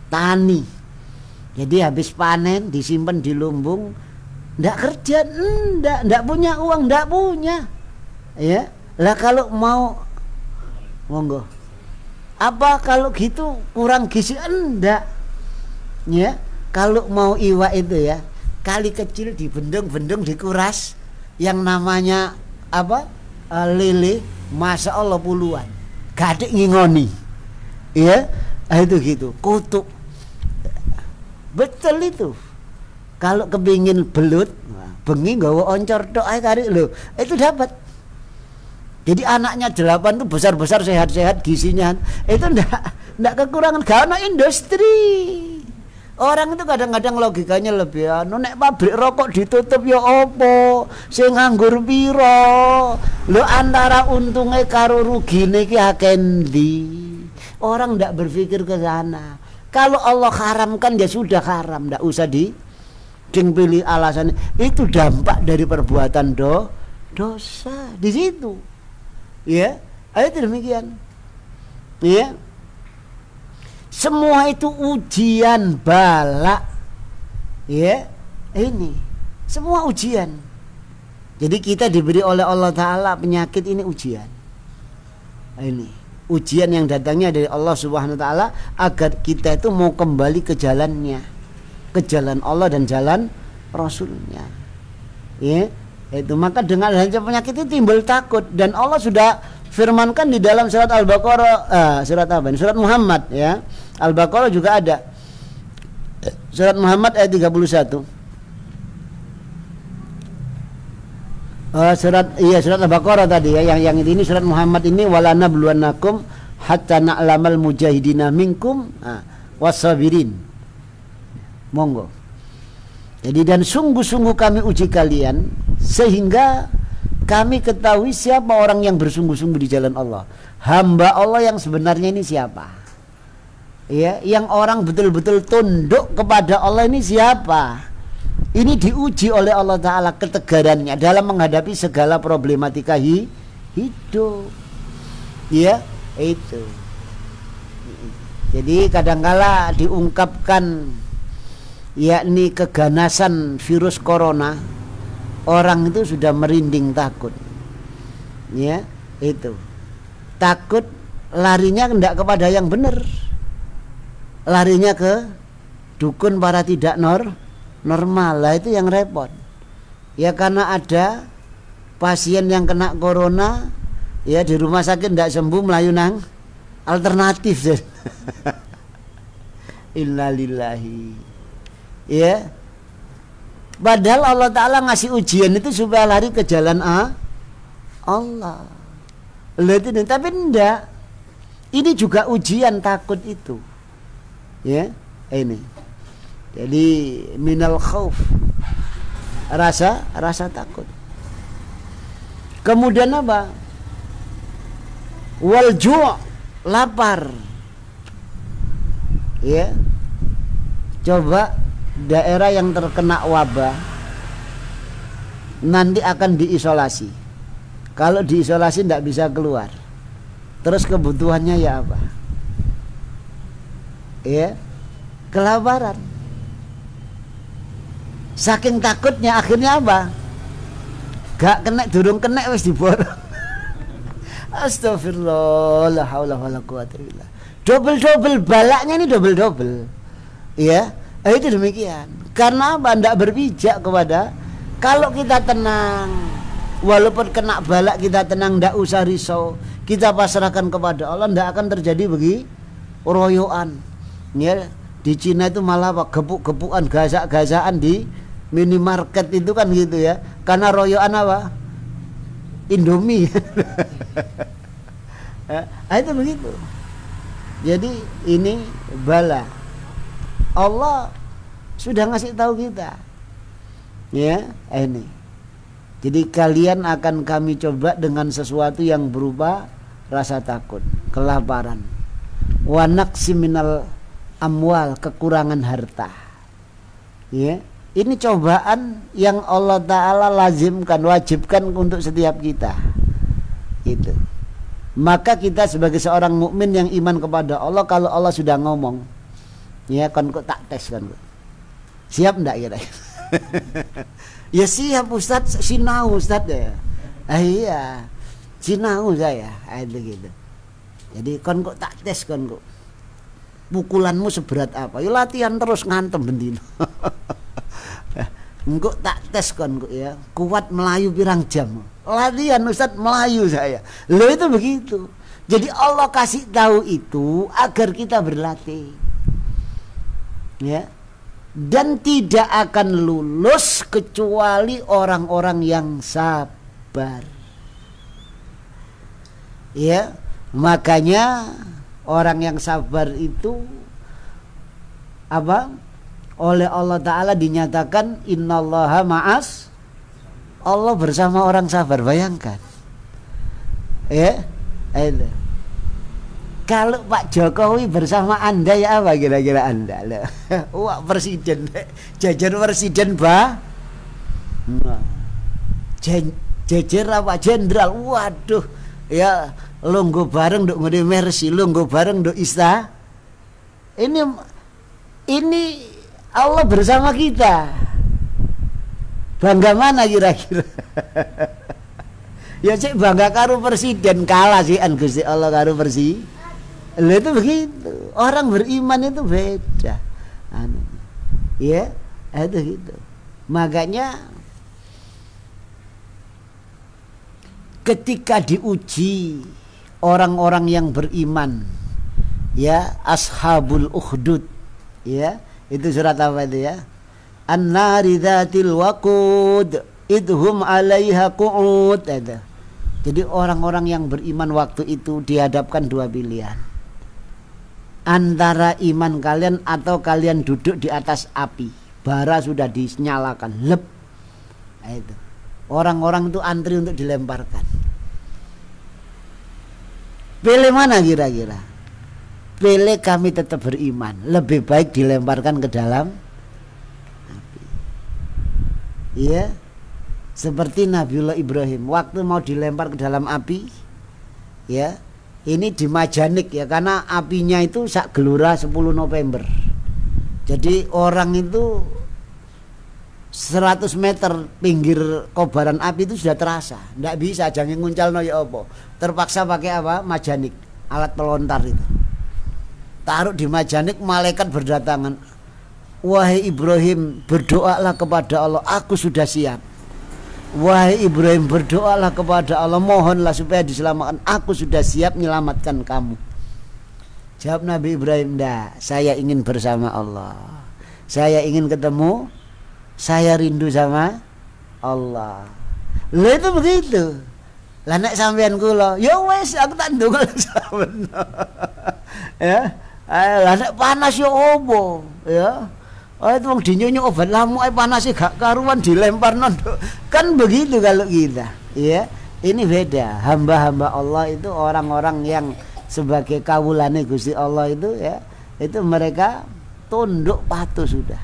Tani. Jadi habis panen disimpan di lumbung. Ndak kerja ndak ndak punya uang ndak punya. Ya. Lah kalau mau monggo. Apa kalau gitu kurang gizi? Enggak ya. Kalau mau iwa itu ya kali kecil dibendung-bendung dikuras yang namanya apa uh, lele masa Allah puluhan. Gadek ngingoni. Ya itu gitu. Kutuk. Betul itu. Kalau kepingin belut bengi gawa oncor ae kari lo itu dapat. Jadi anaknya delapan tuh besar-besar sehat-sehat gizinya itu ndak ndak kekurangan. Karena industri Orang itu kadang-kadang logikanya lebih anu nek pabrik rokok ditutup ya opo sing nganggur piro? Lo antara untungnya karo rugine ki akendi orang ndak berpikir ke sana. Kalau Allah haramkan ya sudah haram. Ndak usah di ding pilih alasan. Itu dampak dari perbuatan do dosa di situ. Ya itu demikian. Ya semua itu ujian bala ya ini. Semua ujian. Jadi kita diberi oleh Allah Ta'ala penyakit ini ujian. Ini. Ujian yang datangnya dari Allah Subhanahu Wa Ta'ala agar kita itu mau kembali ke jalannya. Ke jalan Allah dan jalan Rasulnya. Ya itu. Maka dengan adanya penyakit itu timbul takut. Dan Allah sudah firmankan di dalam surat Al-Baqarah uh, surat apa surat Muhammad ya Al-Baqarah juga ada surat Muhammad ayat 31 uh, eh, surat iya surat Al-Baqarah tadi ya yang yang ini surat Muhammad ini walana bluanakum hatta na'lamal mujahidina minkum uh, wasabirin Monggo. Jadi dan sungguh-sungguh kami uji kalian sehingga kami ketahui siapa orang yang bersungguh-sungguh di jalan Allah. Hamba Allah yang sebenarnya ini siapa? Ya, yang orang betul-betul tunduk kepada Allah ini siapa? Ini diuji oleh Allah Ta'ala ketegarannya dalam menghadapi segala problematika hi hidup. Ya, itu. Jadi kadangkala diungkapkan yakni keganasan virus corona orang itu sudah merinding takut ya itu takut larinya tidak kepada yang benar larinya ke dukun para tidak nor normal. Lah itu yang repot. Ya karena ada pasien yang kena corona ya di rumah sakit tidak sembuh melayu nang alternatif innalillahi. Ya. Padahal Allah Ta'ala ngasih ujian itu supaya lari ke jalan A Allah. Lihat ini, tapi enggak ini juga ujian takut itu ya ini jadi minal khauf rasa rasa takut kemudian apa wal lapar ya coba daerah yang terkena wabah nanti akan diisolasi. Kalau diisolasi tidak bisa keluar. Terus kebutuhannya ya apa? Ya, kelaparan. Saking takutnya akhirnya apa? Gak kena durung kena wis diborong. Astagfirullah, la haula wala Double-double balaknya ini double-double. Ya, Nah, itu demikian. Karena apa? Tidak berpijak kepada kalau kita tenang, walaupun kena balak kita tenang, tidak usah risau. Kita pasrahkan kepada Allah, tidak akan terjadi bagi royoan. Ya, di Cina itu malah apa? Gepuk-gepukan, gazak-gazakan di minimarket itu kan gitu ya. Karena royoan apa? Indomie. nah, itu begitu. Jadi ini bala Allah sudah ngasih tahu kita. Ya, ini. Jadi kalian akan kami coba dengan sesuatu yang berupa rasa takut, kelaparan. Wanak siminal amwal, kekurangan harta. Ya, ini cobaan yang Allah Ta'ala lazimkan, wajibkan untuk setiap kita. Itu. Maka kita sebagai seorang mukmin yang iman kepada Allah, kalau Allah sudah ngomong, ya kan kok tak tes kan kok. Siap ndak kira? Ya siap Ustaz. Sinau Ustaz ya. Ah, iya. Sinau saya. Ah, itu gitu. Jadi kon kok tak tes kon kok pukulanmu seberat apa? Ya latihan terus ngantem bendino. Engkau tak tes kon ya. Kuat melayu pirang jam. Latihan Ustaz melayu saya. Lo itu begitu. Jadi Allah kasih tahu itu agar kita berlatih. Ya. Dan tidak akan lulus kecuali orang-orang yang sabar. Ya. Makanya orang yang sabar itu apa? Oleh Allah Ta'ala dinyatakan innallaha ma'as. Allah bersama orang sabar bayangkan. Ya? Itu. Kalau Pak Jokowi bersama anda ya apa kira-kira anda? Wah presiden jajar presiden bah jajar apa? Jenderal. Waduh ya longgo bareng dok ngode mercy longgo bareng dok ista ini ini Allah bersama kita. Bangga mana kira-kira? ya cek bangga karo presiden kalah sih an Allah karo versi. Lah itu begitu. Orang beriman itu beda. Anu. Ya, itu gitu. Makanya ketika diuji orang-orang yang beriman ya ashabul ukhdud ya itu surat apa itu ya? An-nari dzatil waqud idhum 'alaiha qu'ud. Jadi orang-orang yang beriman waktu itu dihadapkan dua pilihan. Antara iman kalian atau kalian duduk di atas api. Bara sudah dinyalakan, lep. Nah, itu. Orang-orang itu antri untuk dilemparkan. Pilih mana kira-kira? pilih kami tetap beriman. Lebih baik dilemparkan ke dalam api. Iya? Seperti Nabiullah Ibrahim waktu mau dilempar ke dalam api ya ini di Majanik ya karena apinya itu sak gelora 10 November. Jadi orang itu 100 meter pinggir kobaran api itu sudah terasa. Tidak bisa jangan nguncal no ya apa. Terpaksa pakai apa? Majanik alat pelontar itu. Taruh di majanik malaikat berdatangan. Wahai Ibrahim berdoalah kepada Allah aku sudah siap. Wahai Ibrahim berdoalah kepada Allah mohonlah supaya diselamatkan. Aku sudah siap menyelamatkan kamu. Jawab Nabi Ibrahim dah saya ingin bersama Allah. Saya ingin ketemu saya rindu sama Allah lo itu begitu lah nek sampean kula ya wes aku tak ndonga ya Eh, lah nek panas yo opo, ya. Oh itu wong dinyonyo obat lamu eh panas gak karuan dilempar nondok. Kan begitu kalau kita, ya. Ini beda. Hamba-hamba Allah itu orang-orang yang sebagai kawulane Gusti Allah itu ya, itu mereka tunduk patuh sudah.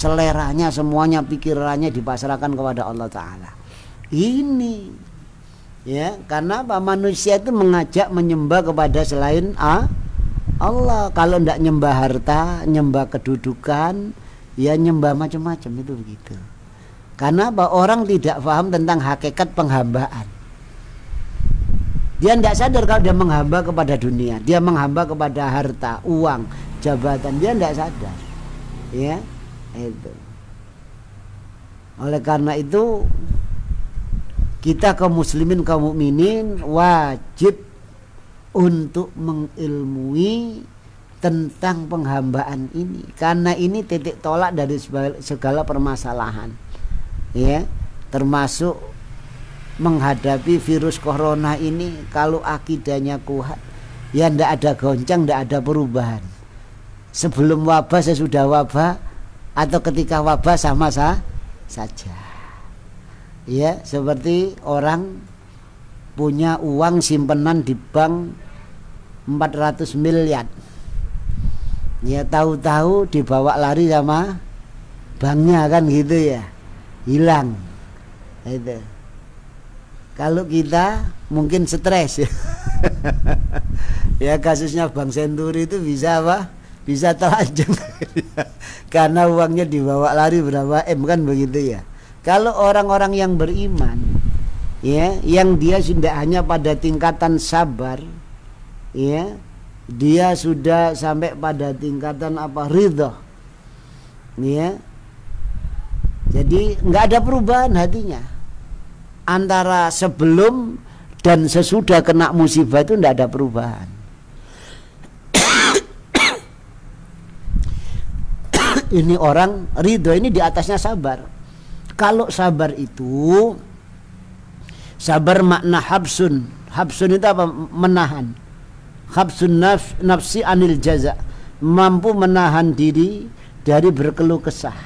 Seleranya semuanya pikirannya dipasrahkan kepada Allah taala. Ini ya, karena apa? Manusia itu mengajak menyembah kepada selain ah, Allah. Kalau ndak nyembah harta nyembah kedudukan ya nyembah macam-macam itu begitu. Karena apa? Orang tidak paham tentang hakikat penghambaan. Dia tidak sadar kalau dia menghamba kepada dunia dia menghamba kepada harta uang jabatan dia tidak sadar ya itu. Oleh karena itu kita kaum muslimin kaum mukminin wajib untuk mengilmui tentang penghambaan ini. Karena ini titik tolak dari segala permasalahan. Ya termasuk menghadapi virus corona ini kalau akidahnya kuat. Ya ndak ada goncang ndak ada perubahan. Sebelum wabah sesudah wabah atau ketika wabah sama sah saja. Ya seperti orang punya uang simpenan di bank 400 miliar. Ya tahu-tahu dibawa lari sama banknya kan gitu ya. Hilang. Itu. Kalau kita mungkin stres. Ya ya kasusnya Bank Senturi itu bisa apa bisa telanjang karena uangnya dibawa lari berapa M kan begitu ya. Kalau orang-orang yang beriman ya yang dia sudah hanya pada tingkatan sabar ya dia sudah sampai pada tingkatan apa ridho ya. Jadi nggak ada perubahan hatinya. Antara sebelum dan sesudah kena musibah itu tidak ada perubahan ini orang ridho ini di atasnya sabar. Kalau sabar itu sabar makna habsun. Habsun itu apa? Menahan. Habsun naf, nafsi anil jaza. Mampu menahan diri dari berkeluh kesah.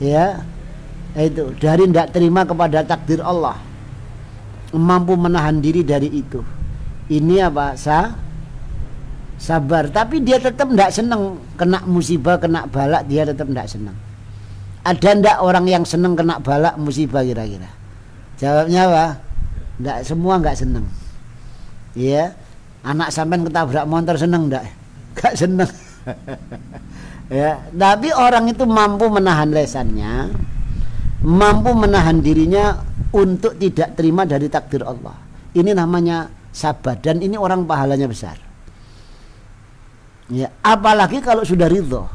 Ya itu. Dari tidak terima kepada takdir Allah. Mampu menahan diri dari itu. Ini apa? Sa sabar tapi dia tetap tidak senang kena musibah kena balak dia tetap tidak senang ada ndak orang yang senang kena balak musibah kira-kira? Jawabnya apa? Ndak semua nggak senang. Iya. Anak sampean ketabrak motor seneng ndak? Gak seneng. ya, tapi orang itu mampu menahan lesannya, mampu menahan dirinya untuk tidak terima dari takdir Allah. Ini namanya sabar dan ini orang pahalanya besar. Ya, apalagi kalau sudah ridho.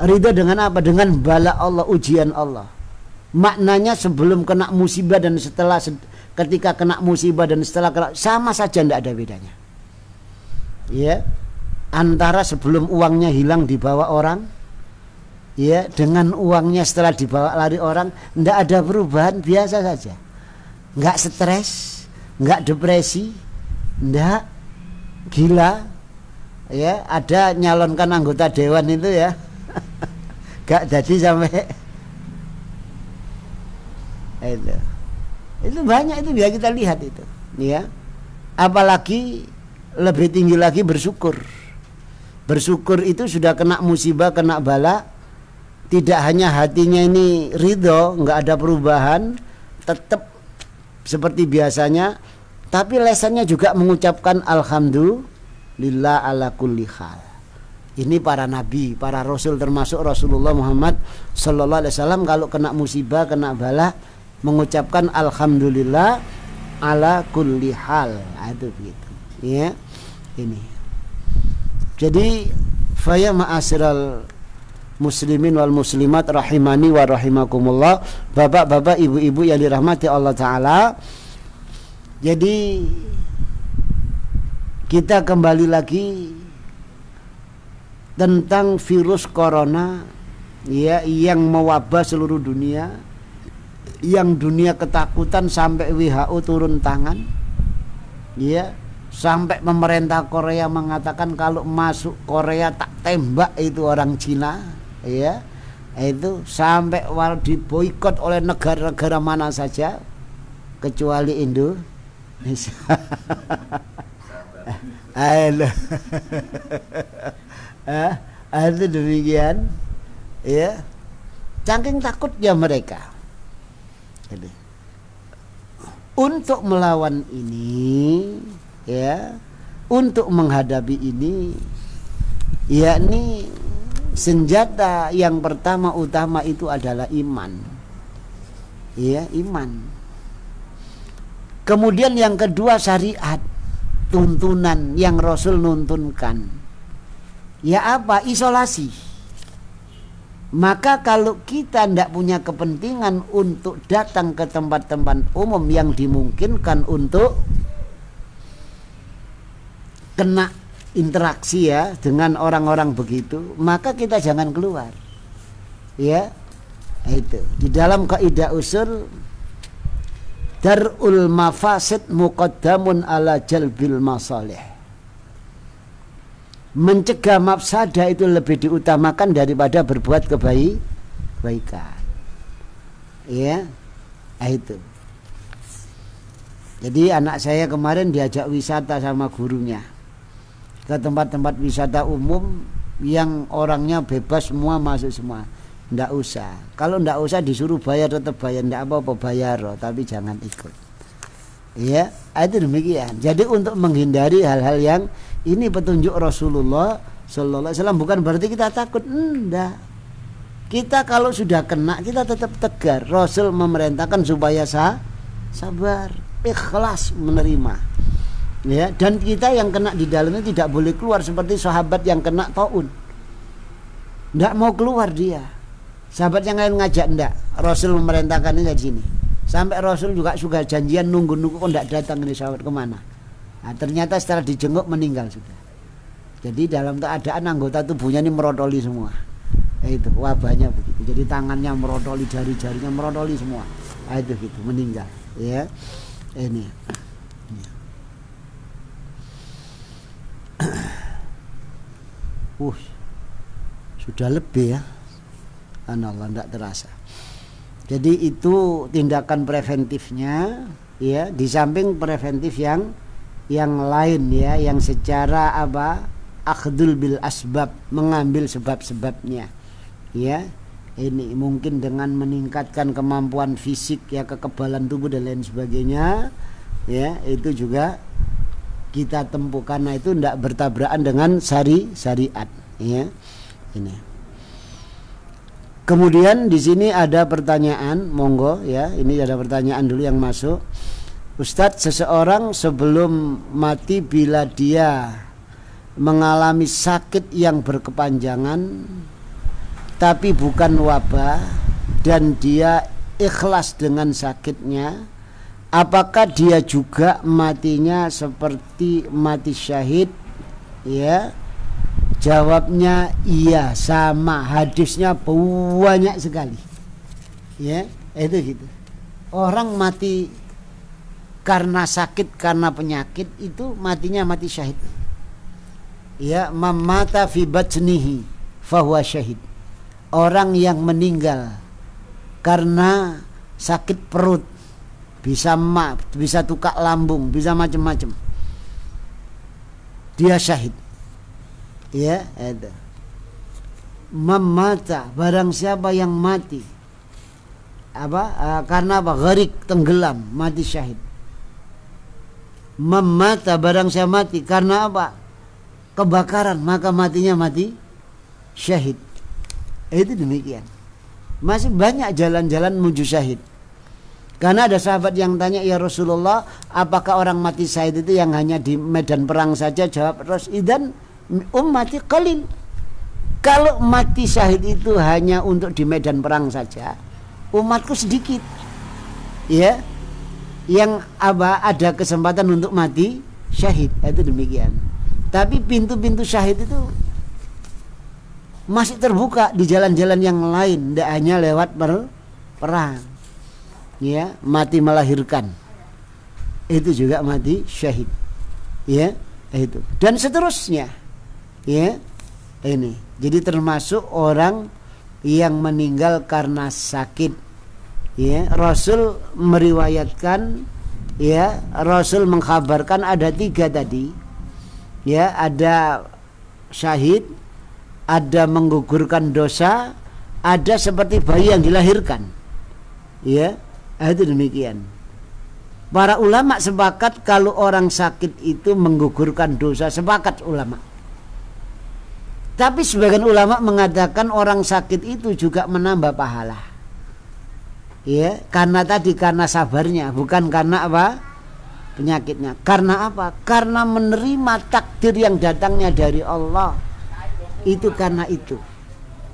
Ridho dengan apa? Dengan bala Allah, ujian Allah. Maknanya sebelum kena musibah dan setelah ketika kena musibah dan setelah kena sama saja tidak ada bedanya. Ya. Antara sebelum uangnya hilang dibawa orang ya dengan uangnya setelah dibawa lari orang tidak ada perubahan biasa saja. Nggak stres, nggak depresi, ndak gila ya ada nyalonkan anggota dewan itu ya. Gak jadi sampai. Itu. Itu banyak itu biar kita lihat itu ya. Apalagi lebih tinggi lagi bersyukur. Bersyukur itu sudah kena musibah kena bala. Tidak hanya hatinya ini ridho nggak ada perubahan tetap seperti biasanya. Tapi lesannya juga mengucapkan alhamdulillah ala kulli hal ini para nabi, para rasul termasuk Rasulullah Muhammad Sallallahu Alaihi Wasallam kalau kena musibah, kena bala, mengucapkan Alhamdulillah ala kulli hal. Nah, itu begitu. Ya, ini. Jadi, faya ma'asiral muslimin wal muslimat rahimani wa rahimakumullah bapak-bapak ibu-ibu yang dirahmati Allah taala jadi kita kembali lagi tentang virus corona ya yang mewabah seluruh dunia yang dunia ketakutan sampai WHO turun tangan ya sampai pemerintah Korea mengatakan kalau masuk Korea tak tembak itu orang Cina ya itu sampai diboikot oleh negara-negara mana saja kecuali Indonesia. Ayo. eh, itu demikian. Ya. Cangking takutnya mereka. Jadi, untuk melawan ini ya untuk menghadapi ini yakni senjata yang pertama utama itu adalah iman. Ya iman. Kemudian yang kedua syariat tuntunan yang Rasul nuntunkan. Ya apa? Isolasi. Maka kalau kita tidak punya kepentingan untuk datang ke tempat-tempat umum yang dimungkinkan untuk kena interaksi ya dengan orang-orang begitu maka kita jangan keluar. Ya itu. Di dalam kaidah usul darul mafasid muqaddamun ala jalbil masalih. Mencegah mafsada itu lebih diutamakan daripada berbuat kebaik kebaikan. Ya nah, itu. Jadi anak saya kemarin diajak wisata sama gurunya. Ke tempat-tempat wisata umum yang orangnya bebas semua masuk semua ndak usah kalau ndak usah disuruh bayar tetap bayar ndak apa-apa bayar loh tapi jangan ikut ya itu demikian jadi untuk menghindari hal-hal yang ini petunjuk Rasulullah Sallallahu Alaihi Wasallam bukan berarti kita takut, enggak. Kita kalau sudah kena kita tetap tegar. Rasul memerintahkan supaya sah, sabar, ikhlas menerima. Ya, dan kita yang kena di dalamnya tidak boleh keluar seperti sahabat yang kena taun. Tidak mau keluar dia. Sahabat yang lain ngajak enggak. Rasul memerintahkan ini di sini. Sampai Rasul juga sudah janjian nunggu-nunggu kok enggak datang ini sahabat ke mana. Nah, ternyata setelah dijenguk meninggal sudah. Jadi dalam keadaan anggota tubuhnya ini merotoli semua. Ya itu wabahnya begitu. Jadi tangannya merotoli, jari-jarinya merotoli semua. Nah, itu gitu meninggal. Ya ini. Uh, sudah lebih ya. Anallah tidak terasa. Jadi itu tindakan preventifnya ya di samping preventif yang yang lain ya yang secara apa akhdul bil asbab mengambil sebab-sebabnya ya. Ini mungkin dengan meningkatkan kemampuan fisik ya kekebalan tubuh dan lain sebagainya ya itu juga kita tempuh. Karena itu tidak bertabrakan dengan sari syariat ya. Ini Kemudian di sini ada pertanyaan, monggo ya. Ini ada pertanyaan dulu yang masuk. Ustadz, seseorang sebelum mati bila dia mengalami sakit yang berkepanjangan tapi bukan wabah dan dia ikhlas dengan sakitnya, apakah dia juga matinya seperti mati syahid? Ya, Jawabnya iya sama hadisnya banyak sekali. Ya, itu gitu. Orang mati karena sakit karena penyakit itu matinya mati syahid. Ya, mamata fi batnihi fahuwa syahid. Orang yang meninggal karena sakit perut bisa mak, bisa tukak lambung, bisa macam-macam. Dia syahid ya ada. Memata barang siapa yang mati. Apa? Uh, karena apa? Gharik tenggelam. Mati syahid. Memata barang siapa mati. Karena apa? Kebakaran. Maka matinya mati syahid. Itu demikian. Masih banyak jalan-jalan menuju syahid. Karena ada sahabat yang tanya ya Rasulullah apakah orang mati syahid itu yang hanya di medan perang saja? Jawab Rasul dan ummati qalil. Kalau mati syahid itu hanya untuk di medan perang saja, umatku sedikit. Ya. Yang apa ada kesempatan untuk mati syahid. Itu demikian. Tapi pintu-pintu syahid itu masih terbuka di jalan-jalan yang lain, tidak hanya lewat per perang. Ya, mati melahirkan. Itu juga mati syahid. Ya, itu. Dan seterusnya ya ini. Jadi termasuk orang yang meninggal karena sakit. Ya Rasul meriwayatkan ya Rasul mengkabarkan ada tiga tadi. Ya ada syahid ada menggugurkan dosa ada seperti bayi yang dilahirkan. Ya itu demikian. Para ulama sepakat kalau orang sakit itu menggugurkan dosa sepakat ulama tapi sebagian ulama mengatakan orang sakit itu juga menambah pahala. Ya, karena tadi karena sabarnya, bukan karena apa? penyakitnya. Karena apa? Karena menerima takdir yang datangnya dari Allah. Itu karena itu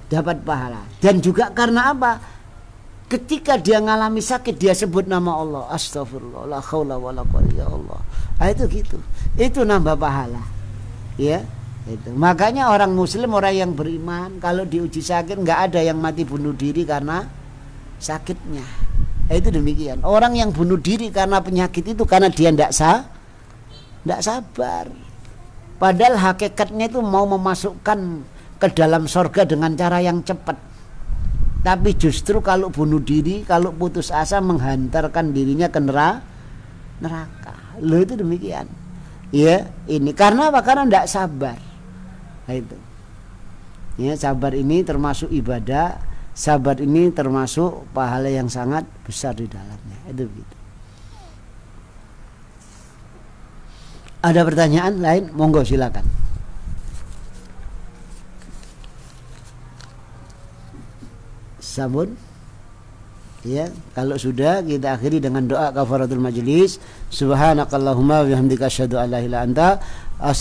dapat pahala. Dan juga karena apa? Ketika dia ngalami sakit dia sebut nama Allah. Astagfirullah, la haula wala ya Allah. Nah, itu gitu. Itu nambah pahala. Ya, itu. Makanya orang muslim orang yang beriman kalau diuji sakit nggak ada yang mati bunuh diri karena sakitnya. Itu demikian. Orang yang bunuh diri karena penyakit itu karena dia tidak sah tidak sabar. Padahal hakikatnya itu mau memasukkan ke dalam sorga dengan cara yang cepat. Tapi justru kalau bunuh diri kalau putus asa menghantarkan dirinya ke neraka. Lo itu demikian. Ya ini. Karena apa? Karena tidak sabar nah, itu. Ya sabar ini termasuk ibadah sabar ini termasuk pahala yang sangat besar di dalamnya. Itu gitu. ada pertanyaan lain? Monggo silakan. Sabun? Ya kalau sudah kita akhiri dengan doa kafaratul majelis subhanakallahumma wa bihamdika asyhadu an la ilaha illa anta